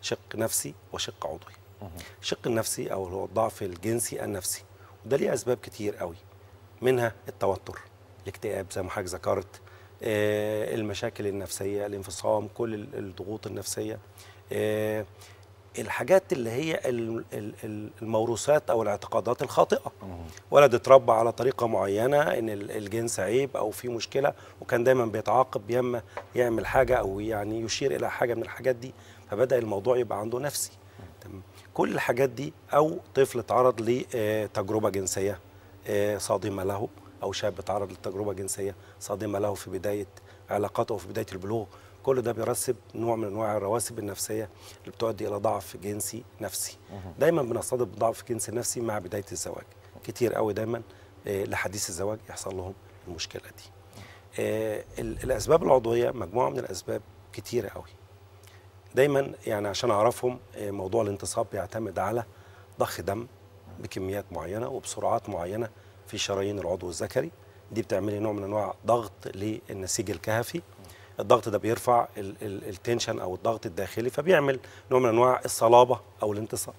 شق نفسي وشق عضوي. الشق النفسي أو هو الضعف الجنسي النفسي وده ليه أسباب كتير قوي منها التوتر الاكتئاب زي ما حضرتك ذكرت آه، المشاكل النفسية الانفصام كل ال- الضغوط النفسية آه، الحاجات اللي هي ال- ال- ال- الموروثات أو الاعتقادات الخاطئة. ولد اتربى على طريقة معينة إن ال- الجنس عيب أو في مشكلة وكان دايما بيتعاقب يا إما يعمل حاجة أو يعني يشير إلى حاجة من الحاجات دي. فبدأ الموضوع يبقى عنده نفسي. تمام. كل الحاجات دي أو طفل اتعرض لتجربه جنسية آه، صادمة له أو شاب اتعرض لتجربة جنسية صادمة له في بداية علاقاته وفي بداية البلوغ. كل ده بيرسب نوع من أنواع الرواسب النفسية اللي بتؤدي إلى ضعف جنسي نفسي. دايما بنصطدم بضعف جنسي نفسي مع بداية الزواج. كتير قوي دايما آه، لحديث الزواج يحصل لهم المشكلة دي. آه، ال- الأسباب العضوية مجموعة من الأسباب كتيرة قوي. دايما يعني عشان أعرفهم آه، موضوع الانتصاب بيعتمد على ضخ دم بكميات معينة وبسرعات معينة في شرايين العضو الذكري. دي بتعملي نوع من أنواع ضغط للنسيج الكهفي. الضغط ده بيرفع ال- ال- ال tension أو الضغط الداخلي فبيعمل نوع من أنواع الصلابة أو الانتصاب.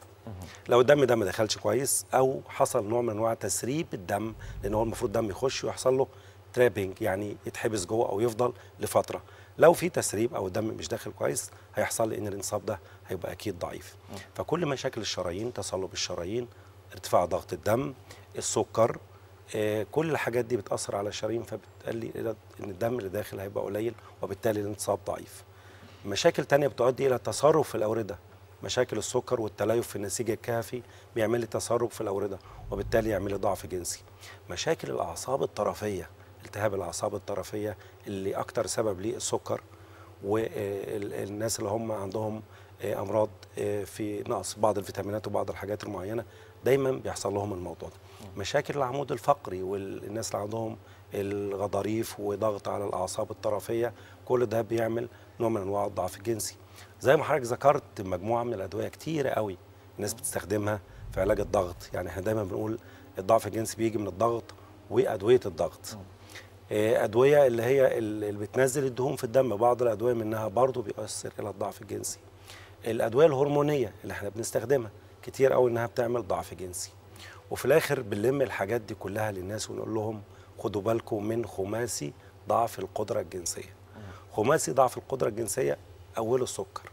لو الدم ده ما دخلش كويس أو حصل نوع من أنواع تسريب الدم لأن هو المفروض الدم يخش ويحصل له trapping يعني يتحبس جوه أو يفضل لفترة. لو في تسريب أو الدم مش داخل كويس هيحصل لي إن الانتصاب ده هيبقى أكيد ضعيف. فكل مشاكل الشرايين تصلب الشرايين ارتفاع ضغط الدم السكر آه، كل الحاجات دي بتأثر على الشرايين فبتقلي إن الدم اللي داخل هيبقى قليل وبالتالي الانتصاب ضعيف. مشاكل تانية بتؤدي إلى تسرب في الأوردة. مشاكل السكر والتليف في النسيج الكهفي بيعمل لي تسرب في الأوردة وبالتالي يعمل لي ضعف جنسي. مشاكل الأعصاب الطرفية. التهاب الأعصاب الطرفية اللي أكتر سبب ليه السكر والناس اللي هم عندهم آه، أمراض آه، في نقص بعض الفيتامينات وبعض الحاجات المعينة دايما بيحصل لهم الموضوع ده. مشاكل العمود الفقري والناس اللي عندهم الغضاريف وضغط على الأعصاب الطرفية كل ده بيعمل نوع من أنواع الضعف الجنسي. زي ما حضرتك ذكرت مجموعة من الأدوية كتيره قوي الناس بتستخدمها في علاج الضغط. يعني إحنا دايما بنقول الضعف الجنسي بيجي من الضغط وأدوية الضغط. أدوية اللي هي اللي بتنزل الدهون في الدم بعض الأدوية منها برضو بيؤثر إلى الضعف الجنسي. الأدوية الهرمونية اللي إحنا بنستخدمها كتير قوي إنها بتعمل ضعف جنسي. وفي الآخر بنلم الحاجات دي كلها للناس ونقول لهم خدوا بالكم من خماسي ضعف القدرة الجنسية. خماسي ضعف القدرة الجنسية اوله السكر.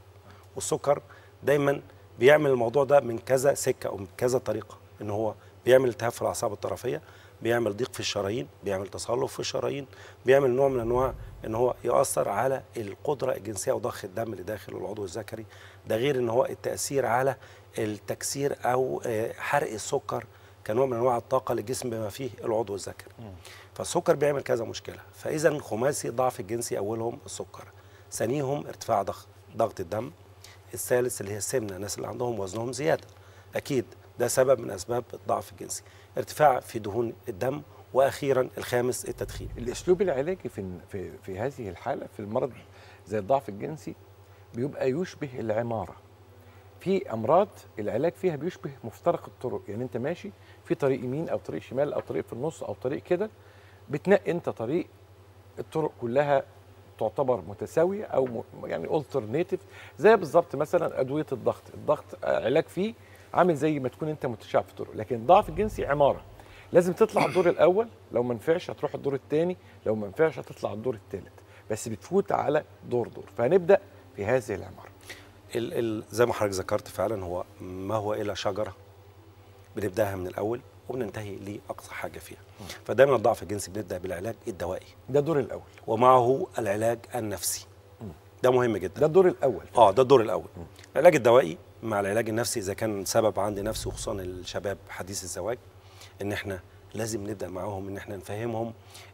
والسكر دايما بيعمل الموضوع ده من كذا سكة أو من كذا طريقة إن هو بيعمل التهاب في الأعصاب الطرفية بيعمل ضيق في الشرايين بيعمل تصلب في الشرايين بيعمل نوع من أنواع إن هو يأثر على القدرة الجنسية وضخ الدم اللي داخل العضو الذكري. ده غير إن هو التأثير على التكسير أو آه، حرق السكر كنوع من أنواع الطاقة للجسم بما فيه العضو الذكري. فالسكر بيعمل كذا مشكلة. فإذا خماسي الضعف الجنسي أولهم السكر ثانيهم ارتفاع ضغط ضغط الدم الثالث اللي هي السمنة الناس اللي عندهم وزنهم زيادة. أكيد ده سبب من أسباب الضعف الجنسي. ارتفاع في دهون الدم وأخيرا الخامس التدخين. الأسلوب العلاجي في في في هذه الحالة في المرض زي الضعف الجنسي بيبقى يشبه العمارة. في أمراض العلاج فيها بيشبه مفترق الطرق. يعني أنت ماشي في طريق يمين أو طريق شمال أو طريق في النص أو طريق كده بتنقي أنت طريق الطرق كلها تعتبر متساوية أو يعني الترنيتيف زي بالظبط مثلا أدوية الضغط. الضغط علاج فيه عامل زي ما تكون انت متشعب في الطرق لكن الضعف الجنسي عمارة. لازم تطلع الدور الأول. لو ما نفعش هتروح الدور الثاني لو ما نفعش هتطلع الدور الثالث بس بتفوت على دور دور. فهنبدأ في هذه العمارة. ال ال زي ما حضرتك ذكرت فعلا هو ما هو إلا شجرة بنبدأها من الأول وبننتهي لأقصى حاجة فيها. فدايما الضعف الجنسي بنبدأ بالعلاج الدوائي. ده الدور الأول. ومعه العلاج النفسي. ده مهم جدا. ده الدور الأول. آه ده الدور الأول. العلاج الدوائي مع العلاج النفسي إذا كان سبب عندي نفسي وخصوصا الشباب حديث الزواج إن إحنا لازم نبدأ معاهم إن إحنا نفهمهم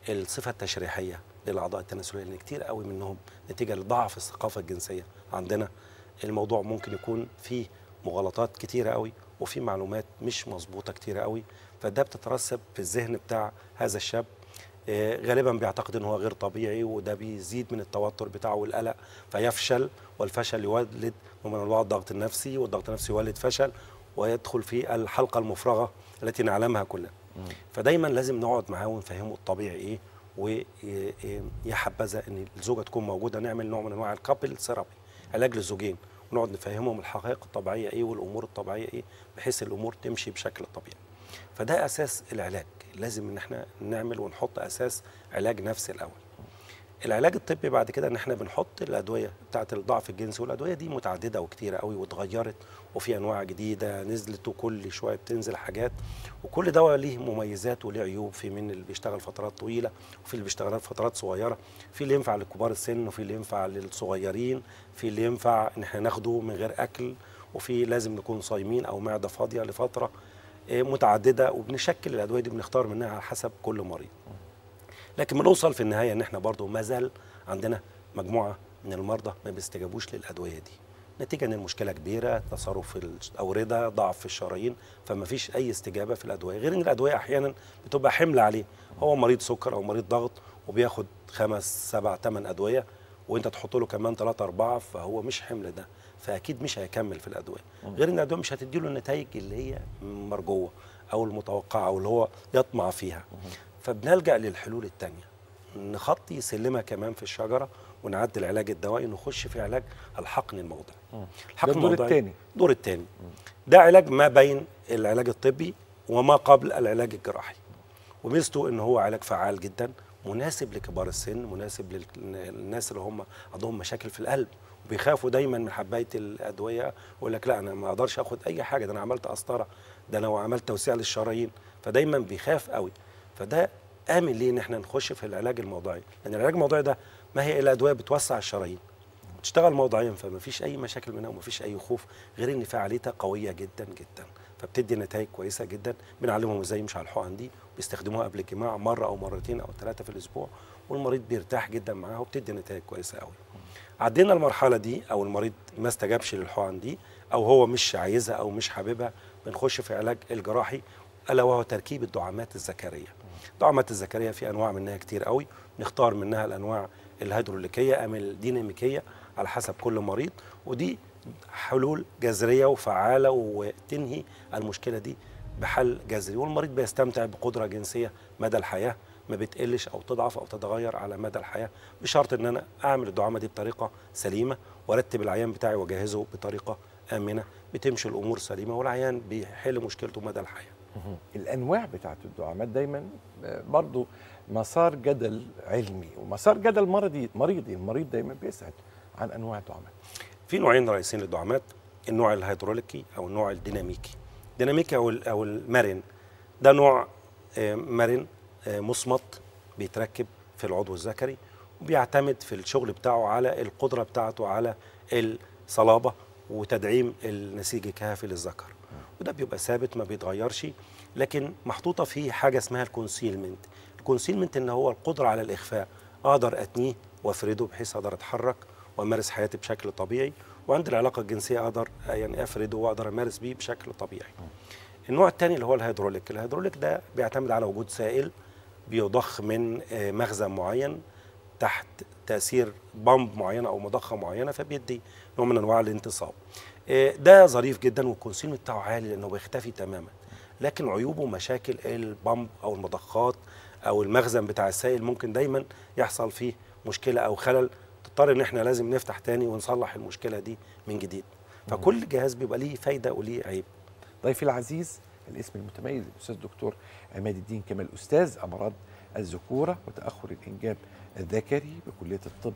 الصفة التشريحية للأعضاء التناسلية لأن كتير قوي منهم نتيجة لضعف الثقافة الجنسية عندنا. الموضوع ممكن يكون فيه مغالطات كتيرة قوي وفي معلومات مش مظبوطة كتيرة قوي فده بتترسب في الذهن بتاع هذا الشاب غالبا بيعتقد إن هو غير طبيعي وده بيزيد من التوتر بتاعه والقلق فيفشل والفشل يولد من انواع الضغط النفسي والضغط النفسي يولد فشل ويدخل في الحلقة المفرغة التي نعلمها كلنا. فدايما لازم نقعد معاه ونفهمه الطبيعي إيه ويا حبذا إن الزوجة تكون موجودة. نعمل نوع من أنواع ال couple therapy علاج للزوجين ونقعد نفهمهم الحقائق الطبيعية إيه والأمور الطبيعية إيه بحيث الأمور تمشي بشكل طبيعي. فده أساس العلاج. لازم إن إحنا نعمل ونحط أساس علاج نفسي الأول. العلاج الطبي بعد كده إن إحنا بنحط الأدوية بتاعه الضعف الجنسي والأدوية دي متعددة وكتيرة قوي واتغيرت وفي أنواع جديدة نزلت وكل شوية بتنزل حاجات وكل دواء ليه مميزات وليه عيوب. في من اللي بيشتغل فترات طويلة وفي اللي بيشتغل فترات صغيرة في اللي ينفع لكبار السن وفي اللي ينفع للصغيرين في اللي ينفع إن إحنا ناخده من غير أكل وفي لازم نكون صايمين أو معدة فاضية لفترة. متعددة وبنشكل الأدوية دي بنختار منها على حسب كل مريض. لكن بنوصل في النهاية إن إحنا برضو ما زال عندنا مجموعة من المرضى ما بيستجابوش للأدوية دي. نتيجة إن المشكلة كبيرة تصرف في الأوردة ضعف في الشرايين فما فيش أي استجابة في الأدوية. غير إن الأدوية أحيانا بتبقى حمل عليه. هو مريض سكر أو مريض ضغط وبياخد خمس سبع ثمان أدوية وأنت تحط له كمان ثلاثة أربعة فهو مش حمل ده. فأكيد مش هيكمل في الأدوية. غير إن الأدوية مش هتديله النتائج اللي هي مرجوة أو المتوقعة أو اللي هو يطمع فيها. فبنلجأ للحلول التانية. نخطي سلمة كمان في الشجرة ونعدي العلاج الدوائي نخش في علاج الحقن الموضعي. ده الدور التاني. الدور الثاني ده علاج ما بين العلاج الطبي وما قبل العلاج الجراحي. وميزته إن هو علاج فعال جدا مناسب لكبار السن مناسب لل- للناس اللي هم عندهم مشاكل في القلب. وبيخافوا دايما من حباية الأدوية ويقول لك لا أنا ما أقدرش آخد أي حاجة ده أنا عملت قسطرة ده أنا عملت توسيع للشرايين. فدايما بيخاف قوي. فده آمن ليه إن إحنا نخش في العلاج الموضعي. لأن العلاج الموضعي ده ما هي إلا أدوية بتوسع الشرايين. بتشتغل موضعيا فما فيش أي مشاكل منها وما فيش أي خوف غير إن فعاليتها قوية جدا جدا. فبتدي نتائج كويسة جدا. بنعلمهم إزاي يمشي على الحقن دي بيستخدموها قبل الجماع مرة أو مرتين أو ثلاثة في الأسبوع والمريض بيرتاح جدا معاها وبتدي نتائج كويسة قوي. عدينا المرحلة دي أو المريض ما استجابش للحقن دي أو هو مش عايزها أو مش حاببها بنخش في علاج الجراحي ألا وهو تركيب الدعامات الذكرية. الدعامات الذكرية في أنواع منها كتير قوي نختار منها الأنواع الهيدروليكية أم الديناميكية على حسب كل مريض ودي حلول جذرية وفعالة وتنهي المشكلة دي بحل جذري والمريض بيستمتع بقدرة جنسية مدى الحياة ما بتقلش أو تضعف أو تتغير على مدى الحياة بشرط إن أنا أعمل الدعامة دي بطريقة سليمة وأرتب العيان بتاعي وأجهزه بطريقة آمنة بتمشي الأمور سليمة والعيان بيحل مشكلته مدى الحياة. الأنواع بتاعت الدعامات دايما آه، برضو مسار جدل علمي ومسار جدل مرضي مريضي. المريض دايما بيسأل عن أنواع الدعامات. في نوعين رئيسيين للدعامات النوع الهيدروليكي أو النوع الديناميكي. الديناميكي أو أو المرن ده نوع آه، مرن مصمت بيتركب في العضو الذكري وبيعتمد في الشغل بتاعه على القدرة بتاعته على الصلابة وتدعيم النسيج الكهفي للذكر. وده بيبقى ثابت ما بيتغيرش لكن محطوطة فيه حاجة اسمها ال concealment. ال concealment إن هو القدرة على الإخفاء. أقدر أتنيه وأفرده بحيث أقدر أتحرك وأمارس حياتي بشكل طبيعي وعند العلاقة الجنسية أقدر يعني أفرده وأقدر أمارس بيه بشكل طبيعي. النوع الثاني اللي هو ال hydraulic. ال hydraulic ده بيعتمد على وجود سائل بيضخ من آه، مخزن معين تحت تأثير pump معينه أو مضخة معينة فبيدي نوع من أنواع الانتصاب. آه، ده ظريف جدا وال concealment بتاعه عالي لأنه بيختفي تماما. لكن عيوبه مشاكل ال pump أو المضخات أو المخزن بتاع السائل ممكن دايما يحصل فيه مشكلة أو خلل. تضطر إن إحنا لازم نفتح تاني ونصلح المشكلة دي من جديد. فكل جهاز بيبقى ليه فايدة وليه عيب. ضيفي العزيز الاسم المتميز الأستاذ الدكتور عماد الدين كمال أستاذ أمراض الذكورة وتأخر الإنجاب الذكري بكلية الطب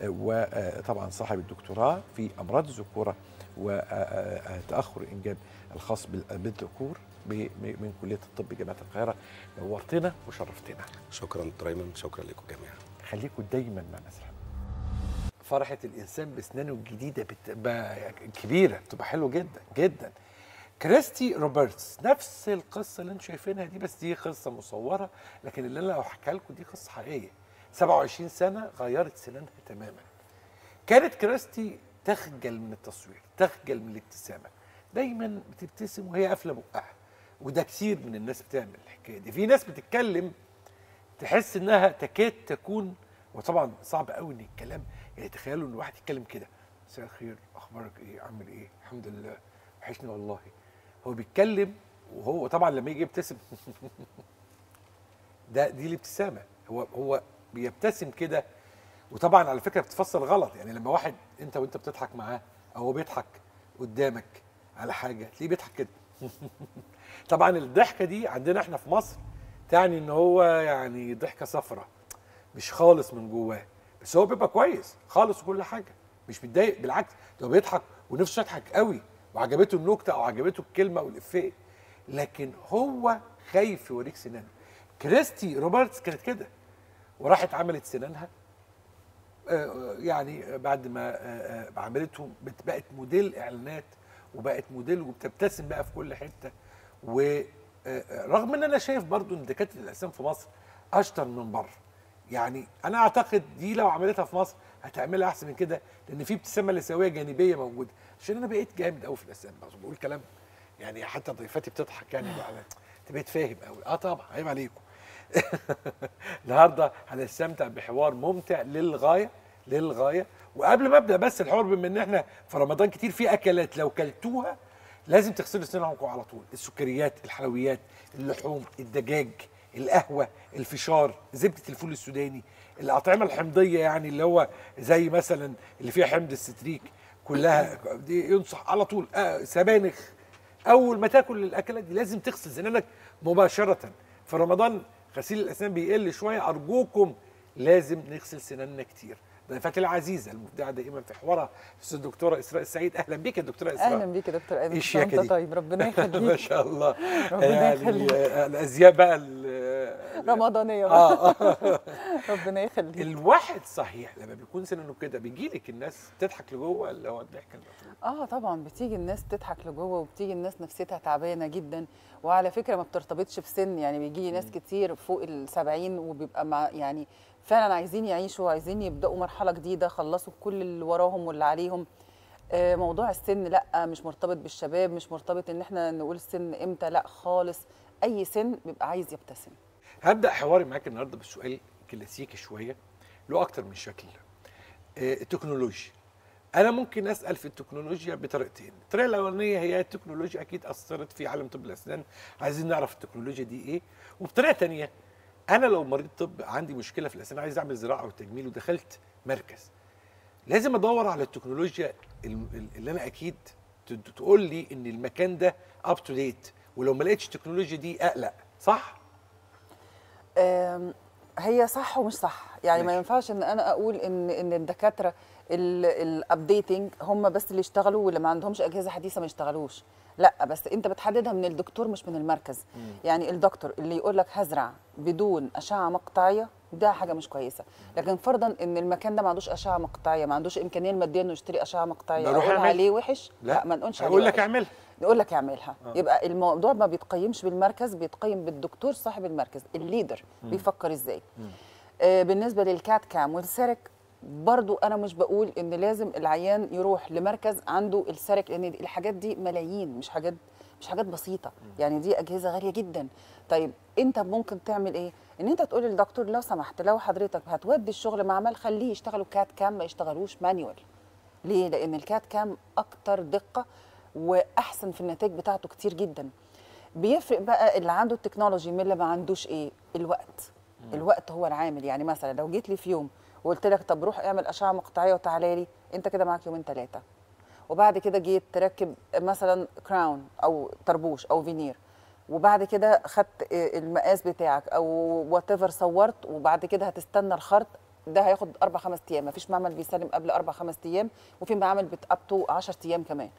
آه، وطبعا صاحب الدكتوراه في أمراض الذكورة وتاخر الإنجاب الخاص بال- بالذكور من كلية الطب جامعة القاهرة. نورتنا وشرفتنا. شكرا دكتور ايمن شكرا لكم جميعا. خليكم دايما مع الحب. فرحة الإنسان بأسنانه الجديدة بتبقى كبيرة بتبقى حلوة جدا جدا. كريستي روبرتس نفس القصة اللي أنتم شايفينها دي بس دي قصة مصورة لكن اللي أنا هحكي لكم دي قصة حقيقية. 27 سنة غيرت سنانها تماما. كانت كريستي تخجل من التصوير تخجل من الابتسامة. دايما بتبتسم وهي قافلة بقها وده كتير من الناس بتعمل الحكاية دي. في ناس بتتكلم تحس إنها تكاد تكون وطبعا صعب قوي إن الكلام يعني تخيلوا إن واحد يتكلم كده. مساء الخير أخبارك إيه؟ عامل إيه؟ الحمد لله وحشني والله. هو بيتكلم وهو طبعا لما يجي يبتسم. ده دي الابتسامة. هو هو بيبتسم كده وطبعا على فكرة بتفسر غلط. يعني لما واحد انت وانت بتضحك معاه أو هو بيضحك قدامك على حاجة تلاقيه بيضحك كده. طبعا الضحكة دي عندنا إحنا في مصر تعني إن هو يعني ضحكة صفرة مش خالص من جواه. بس هو بيبقى كويس خالص وكل حاجة مش متضايق بالعكس ده بيضحك ونفسه يضحك قوي. وعجبته النكتة أو عجبته الكلمة أو الإفيه لكن هو خايف يوريك سنانه. كريستي روبرتس كانت كده وراحت عملت سنانها آه، يعني بعد ما آه، آه، عملتهم بقت موديل إعلانات وبقت موديل وبتبتسم بقى في كل حتة. ورغم إن أنا شايف برضو إن دكاترة الاسنان في مصر أشطر من بره. يعني أنا أعتقد دي لو عملتها في مصر هتعملها أحسن من كده لأن في ابتسامة لثويه جانبية موجودة. عشان أنا بقيت جامد قوي في الاسنان بقى بقول كلام يعني حتى ضيفتي بتضحك يعني بقى. أنت بقيت فاهم قوي آه طبعا عيب عليكم. النهارده هنستمتع بحوار ممتع للغاية للغاية. وقبل ما أبدأ بس الحوار بما إن إحنا في رمضان كتير في أكلات لو كلتوها لازم تغسلوا سنانكم على طول. السكريات الحلويات اللحوم الدجاج. القهوة الفشار زبدة الفول السوداني الاطعمه الحمضيه يعني اللي هو زي مثلا اللي فيها حمض الستريك كلها دي ينصح على طول آه سبانخ. أول ما تاكل الاكلات دي لازم تغسل سنانك مباشرة. في رمضان غسيل الأسنان بيقل شوية أرجوكم لازم نغسل سناننا كتير. ضيفتي العزيزة المبدعة دائما في حوارها. الدكتوره إسراء السعيد. أهلا بيك يا دكتورة إسراء. أهلا بيك يا دكتور أيمن. الشياكه أنت طيب ربنا ما يخليك شاء الله. يعني الأزياء بقى رمضانية بقى. آه. آه. ربنا يخليك. الواحد صحيح لما بيكون سنانه كده بيجي لك الناس تضحك لجوه ولا هو الضحك آه طبعا بتيجي الناس تضحك لجوه وبتيجي الناس نفسيتها تعبانة جدا. وعلى فكرة ما بترتبطش بسن يعني بيجي ناس كتير فوق ال 70 وبيبقى مع يعني فعلا عايزين يعيشوا عايزين يبدأوا مرحلة جديدة خلصوا كل اللي وراهم واللي عليهم. آه، موضوع السن لأ مش مرتبط بالشباب مش مرتبط إن إحنا نقول السن إمتى لأ خالص. أي سن بيبقى عايز يبتسم. هبدأ حواري معاك النهارده بسؤال كلاسيكي شوية له أكتر من شكل. آه، التكنولوجيا. أنا ممكن أسأل في التكنولوجيا بطريقتين. الطريقة الأولانية هي التكنولوجيا أكيد أثرت في عالم طب الأسنان. عايزين نعرف التكنولوجيا دي إيه. وبطريقة تانية أنا لو مريض طب عندي مشكلة في الأسنان عايز أعمل زراعة وتجميل ودخلت مركز. لازم أدور على التكنولوجيا ال- اللي أنا أكيد تقول لي إن المكان ده up to date ولو ما لقيتش التكنولوجيا دي أقلق. صح؟ هي صح ومش صح. يعني ما ماشي. ينفعش إن أنا أقول إن إن الدكاترة ال updating هم بس اللي يشتغلوا واللي ما عندهمش أجهزة حديثة ما يشتغلوش. لا بس انت بتحددها من الدكتور مش من المركز. يعني الدكتور اللي يقول لك هزرع بدون أشعة مقطعية ده حاجة مش كويسة. لكن فرضا إن المكان ده ما عندوش أشعة مقطعية ما عندوش إمكانية المادية إنه يشتري أشعة مقطعية نروح أقول. عليه وحش؟ لا, ما نقولش عليه هقول لك. أعملها. نقول لك أعملها. آه. يبقى الموضوع ما بيتقيمش بالمركز بيتقيم بالدكتور صاحب المركز الليدر. بيفكر إزاي؟ آه بالنسبة للكات كام والسيرك برضو أنا مش بقول إن لازم العيان يروح لمركز عنده السيرك لأن الحاجات دي ملايين مش حاجات مش حاجات بسيطة يعني دي أجهزة غالية جدا طيب أنت ممكن تعمل إيه إن أنت تقول للدكتور لو سمحت لو حضرتك هتودي الشغل معمل خليه يشتغلوا CAD CAM ما يشتغلوش manual ليه؟ لأن ال CAD CAM أكتر دقة وأحسن في النتائج بتاعته كتير جدا. بيفرق بقى اللي عنده ال technology من اللي ما عندوش إيه؟ الوقت. الوقت هو العامل يعني مثلا لو جيت لي في يوم وقلت لك طب روح اعمل أشعة مقطعية وتعالى لي. أنت كده معاك يومين ثلاثة. وبعد كده جيت تركب مثلا crown أو طربوش أو فينير. وبعد كده خدت المقاس بتاعك أو whatever صورت وبعد كده هتستنى الخرط. ده هياخد أربع خمس أيام. مفيش معمل بيسلم قبل أربع خمس أيام. وفي معامل بتاخد له 10 أيام كمان.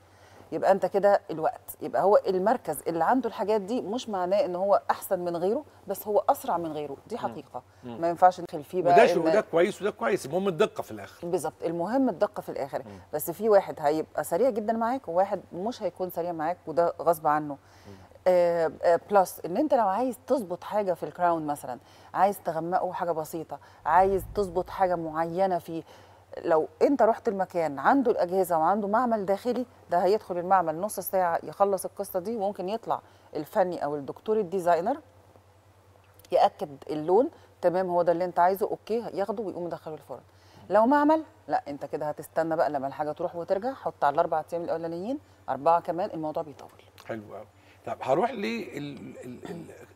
يبقى انت كده الوقت. يبقى هو المركز اللي عنده الحاجات دي مش معناه ان هو احسن من غيره بس هو اسرع من غيره. دي حقيقة. ما ينفعش ندخل فيه بقى وده وده كويس وده كويس. المهم الدقة في الآخر. بالظبط. المهم الدقة في الآخر. بس في واحد هيبقى سريع جدا معاك وواحد مش هيكون سريع معاك وده غصب عنه. آه آه plus إن أنت لو عايز تظبط حاجة في ال crown مثلا عايز تغمقه حاجة بسيطة عايز تظبط حاجة معينة فيه لو انت رحت المكان عنده الأجهزة وعنده معمل داخلي ده هيدخل المعمل نص ساعة يخلص القصة دي وممكن يطلع الفني أو الدكتور ال designer يأكد اللون تمام هو ده اللي انت عايزه أوكي ياخده ويقوم يدخله الفرن. لو معمل لا انت كده هتستنى بقى لما الحاجة تروح وترجع حط على الأربع أيام الأولانيين أربعة كمان الموضوع بيطول. حلو قوي طب هروح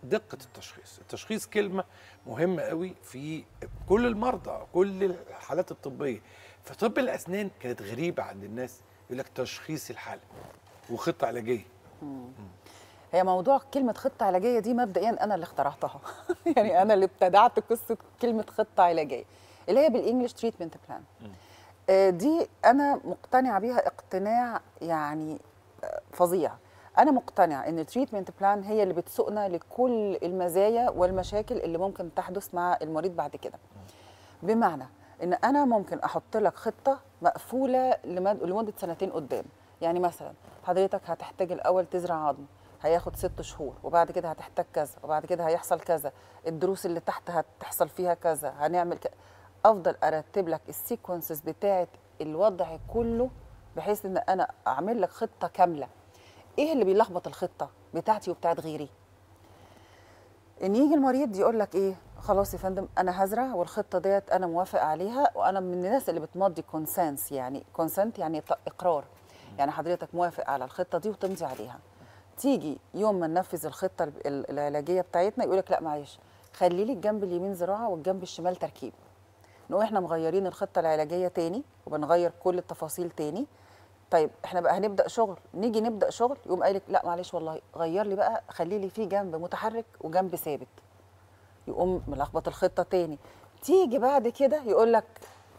لدقه التشخيص. التشخيص كلمة مهمة قوي في كل المرضى كل الحالات الطبية. في طب الأسنان كانت غريبة عند الناس يقول لك تشخيص الحالة وخطة علاجية. هي موضوع كلمة خطة علاجية دي مبدئيا أنا اللي اخترعتها. يعني أنا اللي ابتدعت قصة كلمة خطة علاجية اللي هي بال English treatment plan دي أنا مقتنعة بيها اقتناع يعني آه، فظيع. أنا مقتنعة إن ال treatment plan هي اللي بتسوقنا لكل المزايا والمشاكل اللي ممكن تحدث مع المريض بعد كده. بمعنى إن أنا ممكن أحط لك خطة مقفولة لمد- لمدة سنتين قدام. يعني مثلا حضرتك هتحتاج الأول تزرع عظم هياخد ست شهور وبعد كده هتحتاج كذا وبعد كده هيحصل كذا الدروس اللي تحت هتحصل فيها كذا هنعمل كذا أفضل أرتب لك ال sequence بتاعه الوضع كله بحيث إن أنا أعمل لك خطة كاملة. إيه اللي بيلخبط الخطة بتاعتي وبتاعت غيري؟ إن يجي المريض يقول لك إيه خلاص يا فندم أنا هزرع والخطة ديت أنا موافق عليها وأنا من الناس اللي بتمضي consens يعني consent يعني إقرار. يعني حضرتك موافق على الخطة دي وتمضي عليها. تيجي يوم ما ننفذ الخطة ال- ال- العلاجية بتاعتنا يقول لك لا معلش خلي لي الجنب اليمين زراعة والجنب الشمال تركيب. نقول إحنا مغيرين الخطة العلاجية تاني وبنغير كل التفاصيل تاني طيب إحنا بقى هنبدأ شغل. نيجي نبدأ شغل يقوم قايل لك لا معلش والله غير لي بقى خلي لي فيه جنب متحرك وجنب ثابت. يقوم ملخبط الخطة تاني. تيجي بعد كده يقول لك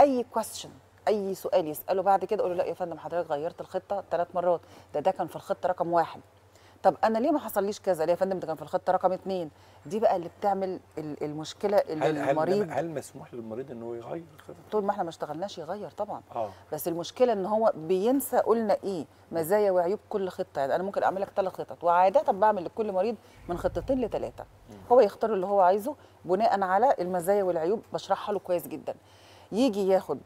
أي كويستشن أي سؤال يسأله بعد كده أقول له لا يا فندم حضرتك غيرت الخطة ثلاث مرات. ده ده كان في الخطة رقم واحد. طب أنا ليه ما حصليش كذا؟ ليه يا فندم؟ ده كان في الخطة رقم اتنين. دي بقى اللي بتعمل ال- المشكلة اللي هل هل المريض هل مسموح للمريض إنه يغير الخطط؟ طول ما إحنا ما اشتغلناش يغير طبعا. آه. بس المشكلة إن هو بينسى قلنا إيه؟ مزايا وعيوب كل خطة. يعني أنا ممكن أعمل لك ثلاث خطط وعادة بعمل لكل مريض من خطتين لثلاثه هو يختار اللي هو عايزه بناء على المزايا والعيوب بشرحها له كويس جدا. يجي ياخد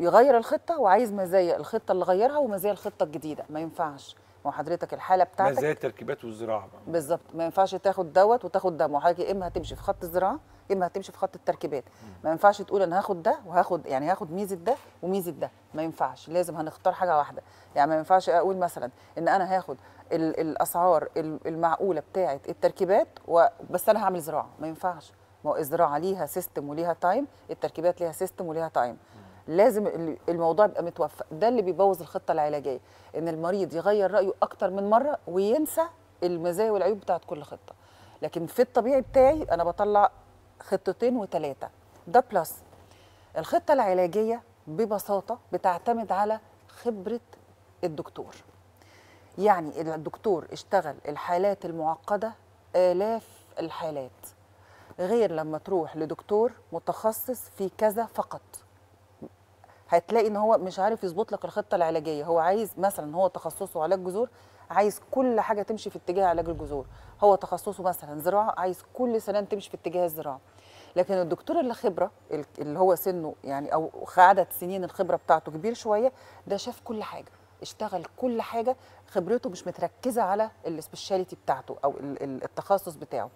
يغير الخطة وعايز مزايا الخطة اللي غيرها ومزايا الخطة الجديدة. ما ينفعش. ما هو حضرتك الحاله بتاعتك. مزايا التركيبات والزراعة بالظبط. ما ينفعش تاخد دوت وتاخد ده ما حضرتك يا إما هتمشي في خط الزراعة يا إما هتمشي في خط التركيبات. ما ينفعش تقول أنا هاخد ده وهاخد يعني هاخد ميزة ده وميزة ده. ما ينفعش. لازم هنختار حاجة واحدة. يعني ما ينفعش أقول مثلا إن أنا هاخد ال- الأسعار ال- المعقولة بتاعه التركيبات بس أنا هعمل زراعة. ما ينفعش. ما هو الزراعة ليها system وليها time التركيبات ليها system وليها time لازم ال- الموضوع يبقى متوافق. ده اللي بيبوظ الخطة العلاجية إن المريض يغير رأيه أكتر من مرة وينسى المزايا والعيوب بتاعت كل خطة. لكن في الطبيعي بتاعي أنا بطلع خطتين وثلاثه ده plus الخطة العلاجية ببساطة بتعتمد على خبرة الدكتور. يعني الدكتور اشتغل الحالات المعقدة آلاف الحالات غير لما تروح لدكتور متخصص في كذا فقط. هتلاقي إن هو مش عارف يظبط لك الخطة العلاجية. هو عايز مثلا هو تخصصه علاج جذور عايز كل حاجة تمشي في اتجاه علاج الجذور. هو تخصصه مثلا زراعة عايز كل سنان تمشي في اتجاه الزراعة. لكن الدكتور اللي خبرة ال- اللي هو سنه يعني أو عدد سنين الخبرة بتاعته كبير شوية ده شاف كل حاجة. اشتغل كل حاجة خبرته مش متركزة على ال speciality بتاعته أو ال- ال- التخصص بتاعه.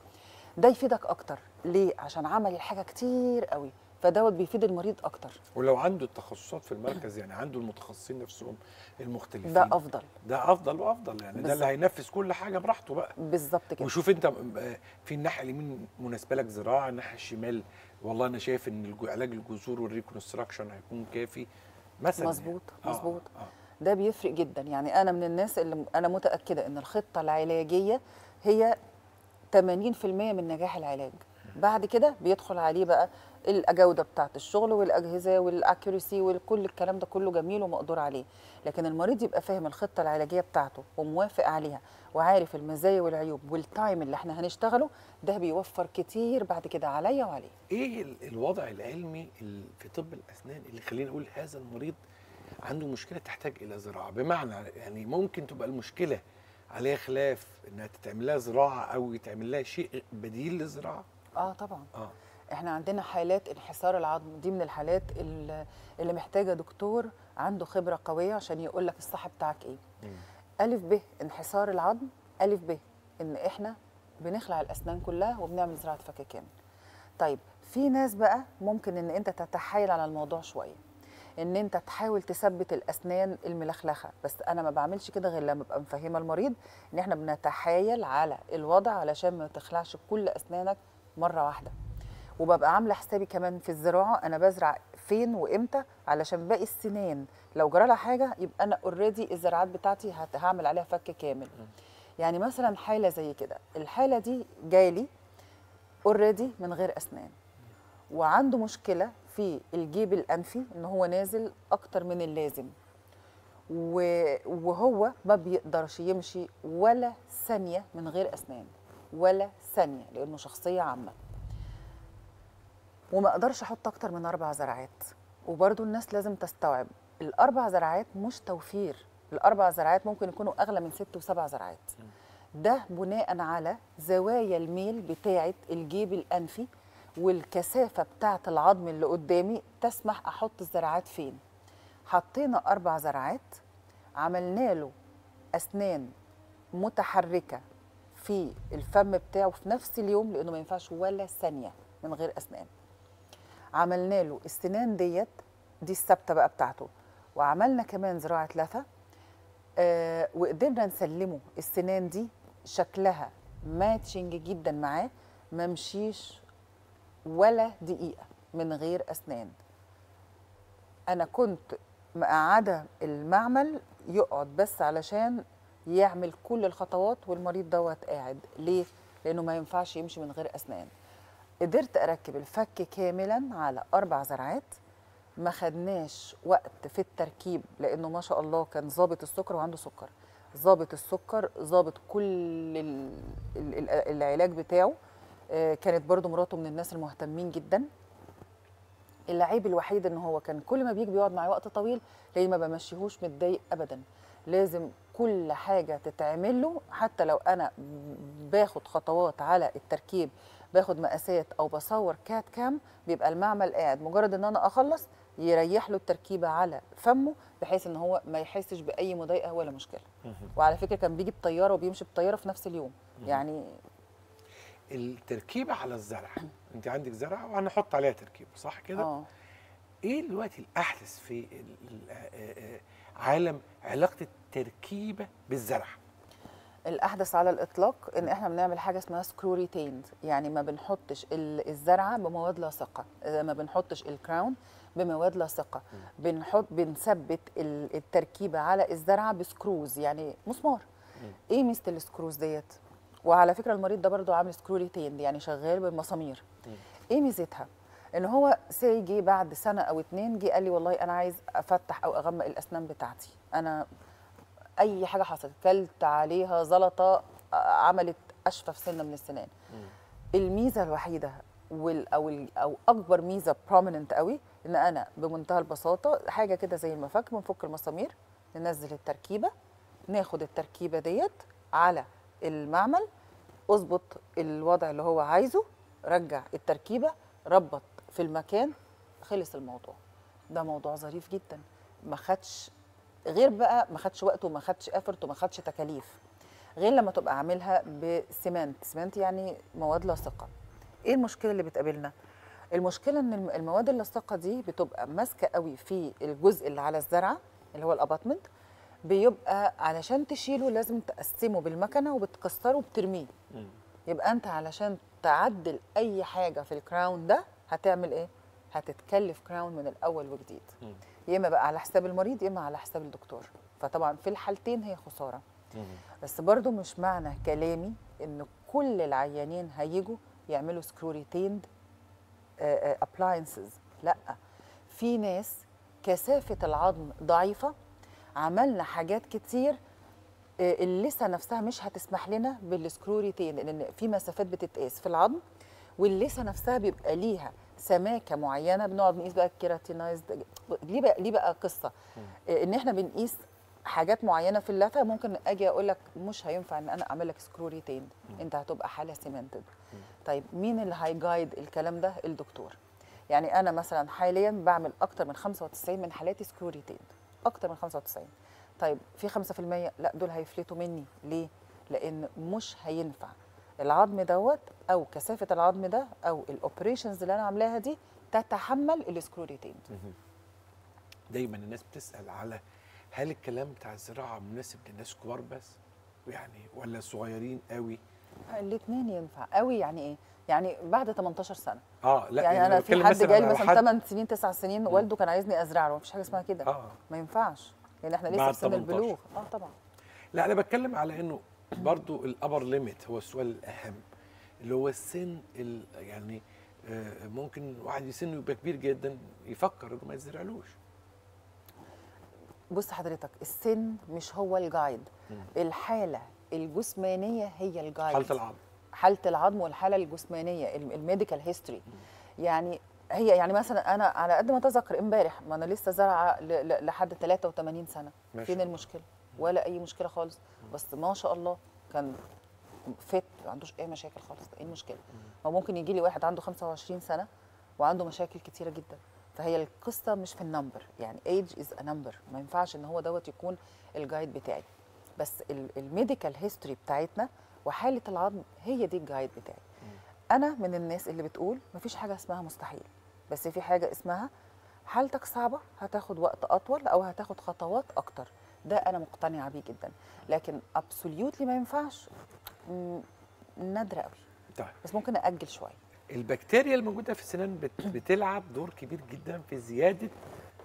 ده يفيدك أكتر. ليه؟ عشان عمل الحاجة كتير قوي. فدوت بيفيد المريض أكتر. ولو عنده التخصصات في المركز يعني عنده المتخصصين نفسهم المختلفين. ده أفضل. ده أفضل وأفضل يعني ده بالظبط. اللي هينفذ كل حاجة براحته بقى. بالظبط كده. وشوف أنت آه، في الناحية اليمين مناسبة لك زراعة الناحية الشمال والله أنا شايف إن علاج الجذور وال reconstruction هيكون كافي مثلا مظبوط يعني. آه، مظبوط. آه. ده بيفرق جدا. يعني أنا من الناس اللي أنا متأكدة إن الخطة العلاجية هي 80% من نجاح العلاج. بعد كده بيدخل عليه بقى الجوده بتاعه الشغل والأجهزة وال accuracy وكل الكلام ده كله جميل ومقدور عليه. لكن المريض يبقى فاهم الخطة العلاجية بتاعته وموافق عليها وعارف المزايا والعيوب وال time اللي إحنا هنشتغله ده بيوفر كتير بعد كده عليا وعليه. إيه ال- الوضع العلمي ال- في طب الأسنان اللي خلينا نقول هذا المريض عنده مشكلة تحتاج إلى زراعة؟ بمعنى يعني ممكن تبقى المشكلة عليها خلاف إنها تتعمل لها زراعة أو يتعمل لها شيء بديل للزراعة؟ آه طبعا. آه. إحنا عندنا حالات انحسار العظم دي من الحالات ال- اللي محتاجة دكتور عنده خبرة قوية عشان يقول لك الصح بتاعك إيه. ألف ب انحسار العظم. ألف ب إن إحنا بنخلع الأسنان كلها وبنعمل زراعة فك كامل طيب في ناس بقى ممكن إن أنت تتحايل على الموضوع شوية. إن أنت تحاول تثبت الأسنان الملخلخة. بس أنا ما بعملش كده غير لما أبقى مفهمة المريض إن إحنا بنتحايل على الوضع علشان ما تخلعش كل أسنانك مرة واحدة. وببقى عاملة حسابي كمان في الزراعة أنا بزرع فين وإمتى؟ علشان باقي السنان لو جرى لها حاجة يبقى أنا اوريدي الزراعات بتاعتي هعمل عليها فك كامل. يعني مثلا حالة زي كده. الحالة دي جالي اوريدي من غير أسنان. وعنده مشكلة في الجيب الأنفي إن هو نازل أكتر من اللازم. وهو ما بيقدرش يمشي ولا ثانية من غير أسنان. ولا ثانية لأنه شخصية عامة. وما أقدرش أحط أكتر من أربع زرعات. وبرضو الناس لازم تستوعب الاربع زرعات مش توفير. الاربع زرعات ممكن يكونوا اغلى من ست وسبع زرعات. ده بناء على زوايا الميل بتاعه الجيب الانفي والكثافة بتاعه العظم اللي قدامي. تسمح أحط الزرعات فين؟ حطينا أربع زرعات عملنا له اسنان متحركة في الفم بتاعه في نفس اليوم لأنه ما ينفعش ولا ثانية من غير اسنان. عملنا له السنان ديت دي الثابتة بقى بتاعته. وعملنا كمان زراعة لثة آه وقدرنا نسلمه. السنان دي شكلها ماتشنج جدا معاه ما مشيش ولا دقيقة من غير أسنان. أنا كنت مقعدة المعمل يقعد بس علشان يعمل كل الخطوات والمريض دوت قاعد. ليه؟ لأنه ما ينفعش يمشي من غير أسنان. قدرت أركب الفك كاملا على أربع زرعات. ما خدناش وقت في التركيب لأنه ما شاء الله كان ظابط السكر وعنده سكر. ظابط السكر ظابط كل ال- ال- ال- العلاج بتاعه. آه، كانت برضو مراته من الناس المهتمين جدا. العيب الوحيد إن هو كان كل ما بيجي بيقعد معي وقت طويل لأن ما بمشيهوش متضايق ابدا. لازم كل حاجة تتعمل له. حتى لو أنا باخد خطوات على التركيب باخد مقاسات أو بصور كات كام بيبقى المعمل قاعد. مجرد إن أنا أخلص يريح له التركيبة على فمه بحيث إن هو ما يحسش بأي مضايقة ولا مشكلة. وعلى فكرة كان بيجي بطياره وبيمشي بطيارة في نفس اليوم. يعني التركيبة على الزرع. أنت عندك زرع وهنحط عليها تركيبة صح كده؟ آه. إيه الوقت الأحدث في ال- آه، آه، عالم علاقة التركيبة بالزرع؟ الأحدث على الإطلاق إن إحنا بنعمل حاجة اسمها screw retained يعني ما بنحطش ال- الزرعة بمواد لاصقه ما بنحطش ال crown بمواد لاصقه بنحط بنثبت ال- التركيبة على الزرعة ب screws يعني مسمار. إيه ميزة ال screws ديت؟ وعلى فكرة المريض ده برضو عامل screw retained يعني شغال بالمسامير. إيه ميزتها؟ إن هو سي جه بعد سنة أو اتنين جه قال لي والله أنا عايز أفتح أو أغمق الأسنان بتاعتي. أنا أي حاجة حصلت كلت عليها زلطة آه، عملت أشفى في سنة من السنان الميزة الوحيدة وال أو ال أو أكبر ميزة prominent قوي إن أنا بمنتهى البساطة حاجة كده زي المفك بنفك المسامير ننزل التركيبة ناخد التركيبة ديت على المعمل أظبط الوضع اللي هو عايزه رجع التركيبة ربط في المكان خلص الموضوع. ده موضوع ظريف جدا. ما خدش غير بقى ما خدش وقت وما خدش افرت وما خدش تكاليف. غير لما تبقى عاملها بسمنت سمنت يعني مواد لاصقة. إيه المشكلة اللي بتقابلنا؟ المشكلة إن الم- المواد اللاصقة دي بتبقى ماسكة قوي في الجزء اللي على الزرعة اللي هو ال abutment بيبقى علشان تشيله لازم تقسمه بالمكنة وبتكسره وبترميه. يبقى أنت علشان تعدل أي حاجة في ال crown ده هتعمل إيه؟ هتتكلف crown من الأول وجديد. يا إما بقى على حساب المريض يا إما على حساب الدكتور. فطبعا في الحالتين هي خسارة. بس برضو مش معنى كلامي إن كل العيانين هيجوا يعملوا screw retained appliances لأ في ناس كثافة العظم ضعيفة عملنا حاجات كتير آه، اللثه نفسها مش هتسمح لنا بال screw retained لأن في مسافات بتتقاس في العظم واللثه نفسها بيبقى ليها سماكة معينة بنقعد نقيس بقى ال keratinized. ليه بقى ليه بقى قصة؟ إن إحنا بنقيس حاجات معينة في اللثة ممكن أجي أقول لك مش هينفع إن أنا أعمل لك screw retained أنت هتبقى حالة cemented طيب مين اللي هي guide الكلام ده؟ الدكتور. يعني أنا مثلا حاليا بعمل أكتر من 95 من حالاتي screw retained أكتر من 95 طيب في 5% لا دول هيفلتوا مني. ليه؟ لأن مش هينفع. العظم دوت أو كثافة العظم ده أو ال operations اللي أنا عاملاها دي تتحمل ال screw retained دايما الناس بتسأل على هل الكلام بتاع الزراعة مناسب للناس كبار بس؟ يعني ولا صغيرين قوي؟ الاثنين ينفع. قوي يعني إيه؟ يعني بعد 18 سنة. آه لا يعني أنا في حد جاي لي مثلا حد- 8 سنين 9 سنين والده كان عايزني ازرع له مفيش حاجة اسمها كده. آه. ما ينفعش. لأن إحنا لسه في سن 18. البلوغ آه طبعا. لا أنا بتكلم على إنه برضو ال upper limit هو السؤال الأهم اللي هو السن ال- يعني آه، ممكن واحد سنه يبقى كبير جدا يفكر انه ما يزرعلوش. بص حضرتك السن مش هو ال guide الحالة الجسمانية هي ال guide حالة العظم. حالة العظم والحالة الجسمانية الم- ال medical history يعني هي يعني مثلا أنا على قد ما أتذكر امبارح ما أنا لسه زارعة ل- لحد 83 سنة. ما فين المشكلة؟ ولا أي مشكلة خالص. بس ما شاء الله كان fit ما عندوش أي مشاكل خالص. إيه المشكلة؟ ما ممكن يجي لي واحد عنده 25 سنة وعنده مشاكل كتيرة جدا. فهي القصة مش في ال number. يعني age is a number ما ينفعش إن هو دوت يكون ال guide بتاعي. بس ال medical history بتاعتنا وحالة العظم هي دي ال guide بتاعي. أنا من الناس اللي بتقول مفيش حاجة اسمها مستحيل. بس في حاجة اسمها حالتك صعبة هتاخد وقت أطول أو هتاخد خطوات أكتر. ده أنا مقتنعة بيه جدا. لكن absolutely ما ينفعش. نادرة قوي. طيب. بس ممكن أجل شوية. البكتيريا الموجودة في السنان بت- بتلعب دور كبير جدا في زيادة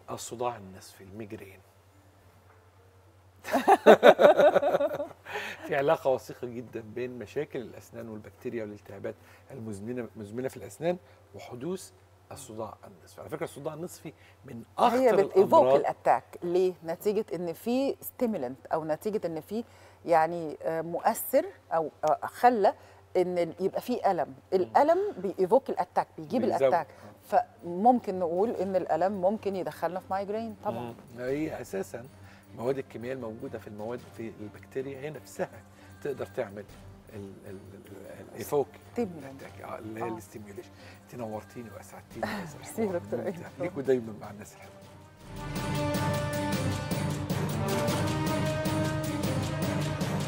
الصداع النصفي ال migraine. في علاقة وثيقة جدا بين مشاكل الأسنان والبكتيريا والالتهابات المزمنة مزمنة في الأسنان وحدوث الصداع النصفي. على فكرة الصداع النصفي من اخطر هي بت evoke ال attack ليه نتيجه إن في stimulant أو نتيجة إن في يعني آه، مؤثر أو آه، خلى إن يبقى في ألم. الألم بي evoke ال attack بيجيب بيزود. ال attack فممكن نقول إن الألم ممكن يدخلنا في migraine طبعا. هي أساسا المواد الكيميائيه الموجودة في المواد في البكتيريا هي نفسها تقدر تعمل ال evoke اللي هي آه. ال stimulation. انت نورتيني واسعدتيني. ميرسي دكتور أيمن. ليكوا دايما مع الناس الحلوة.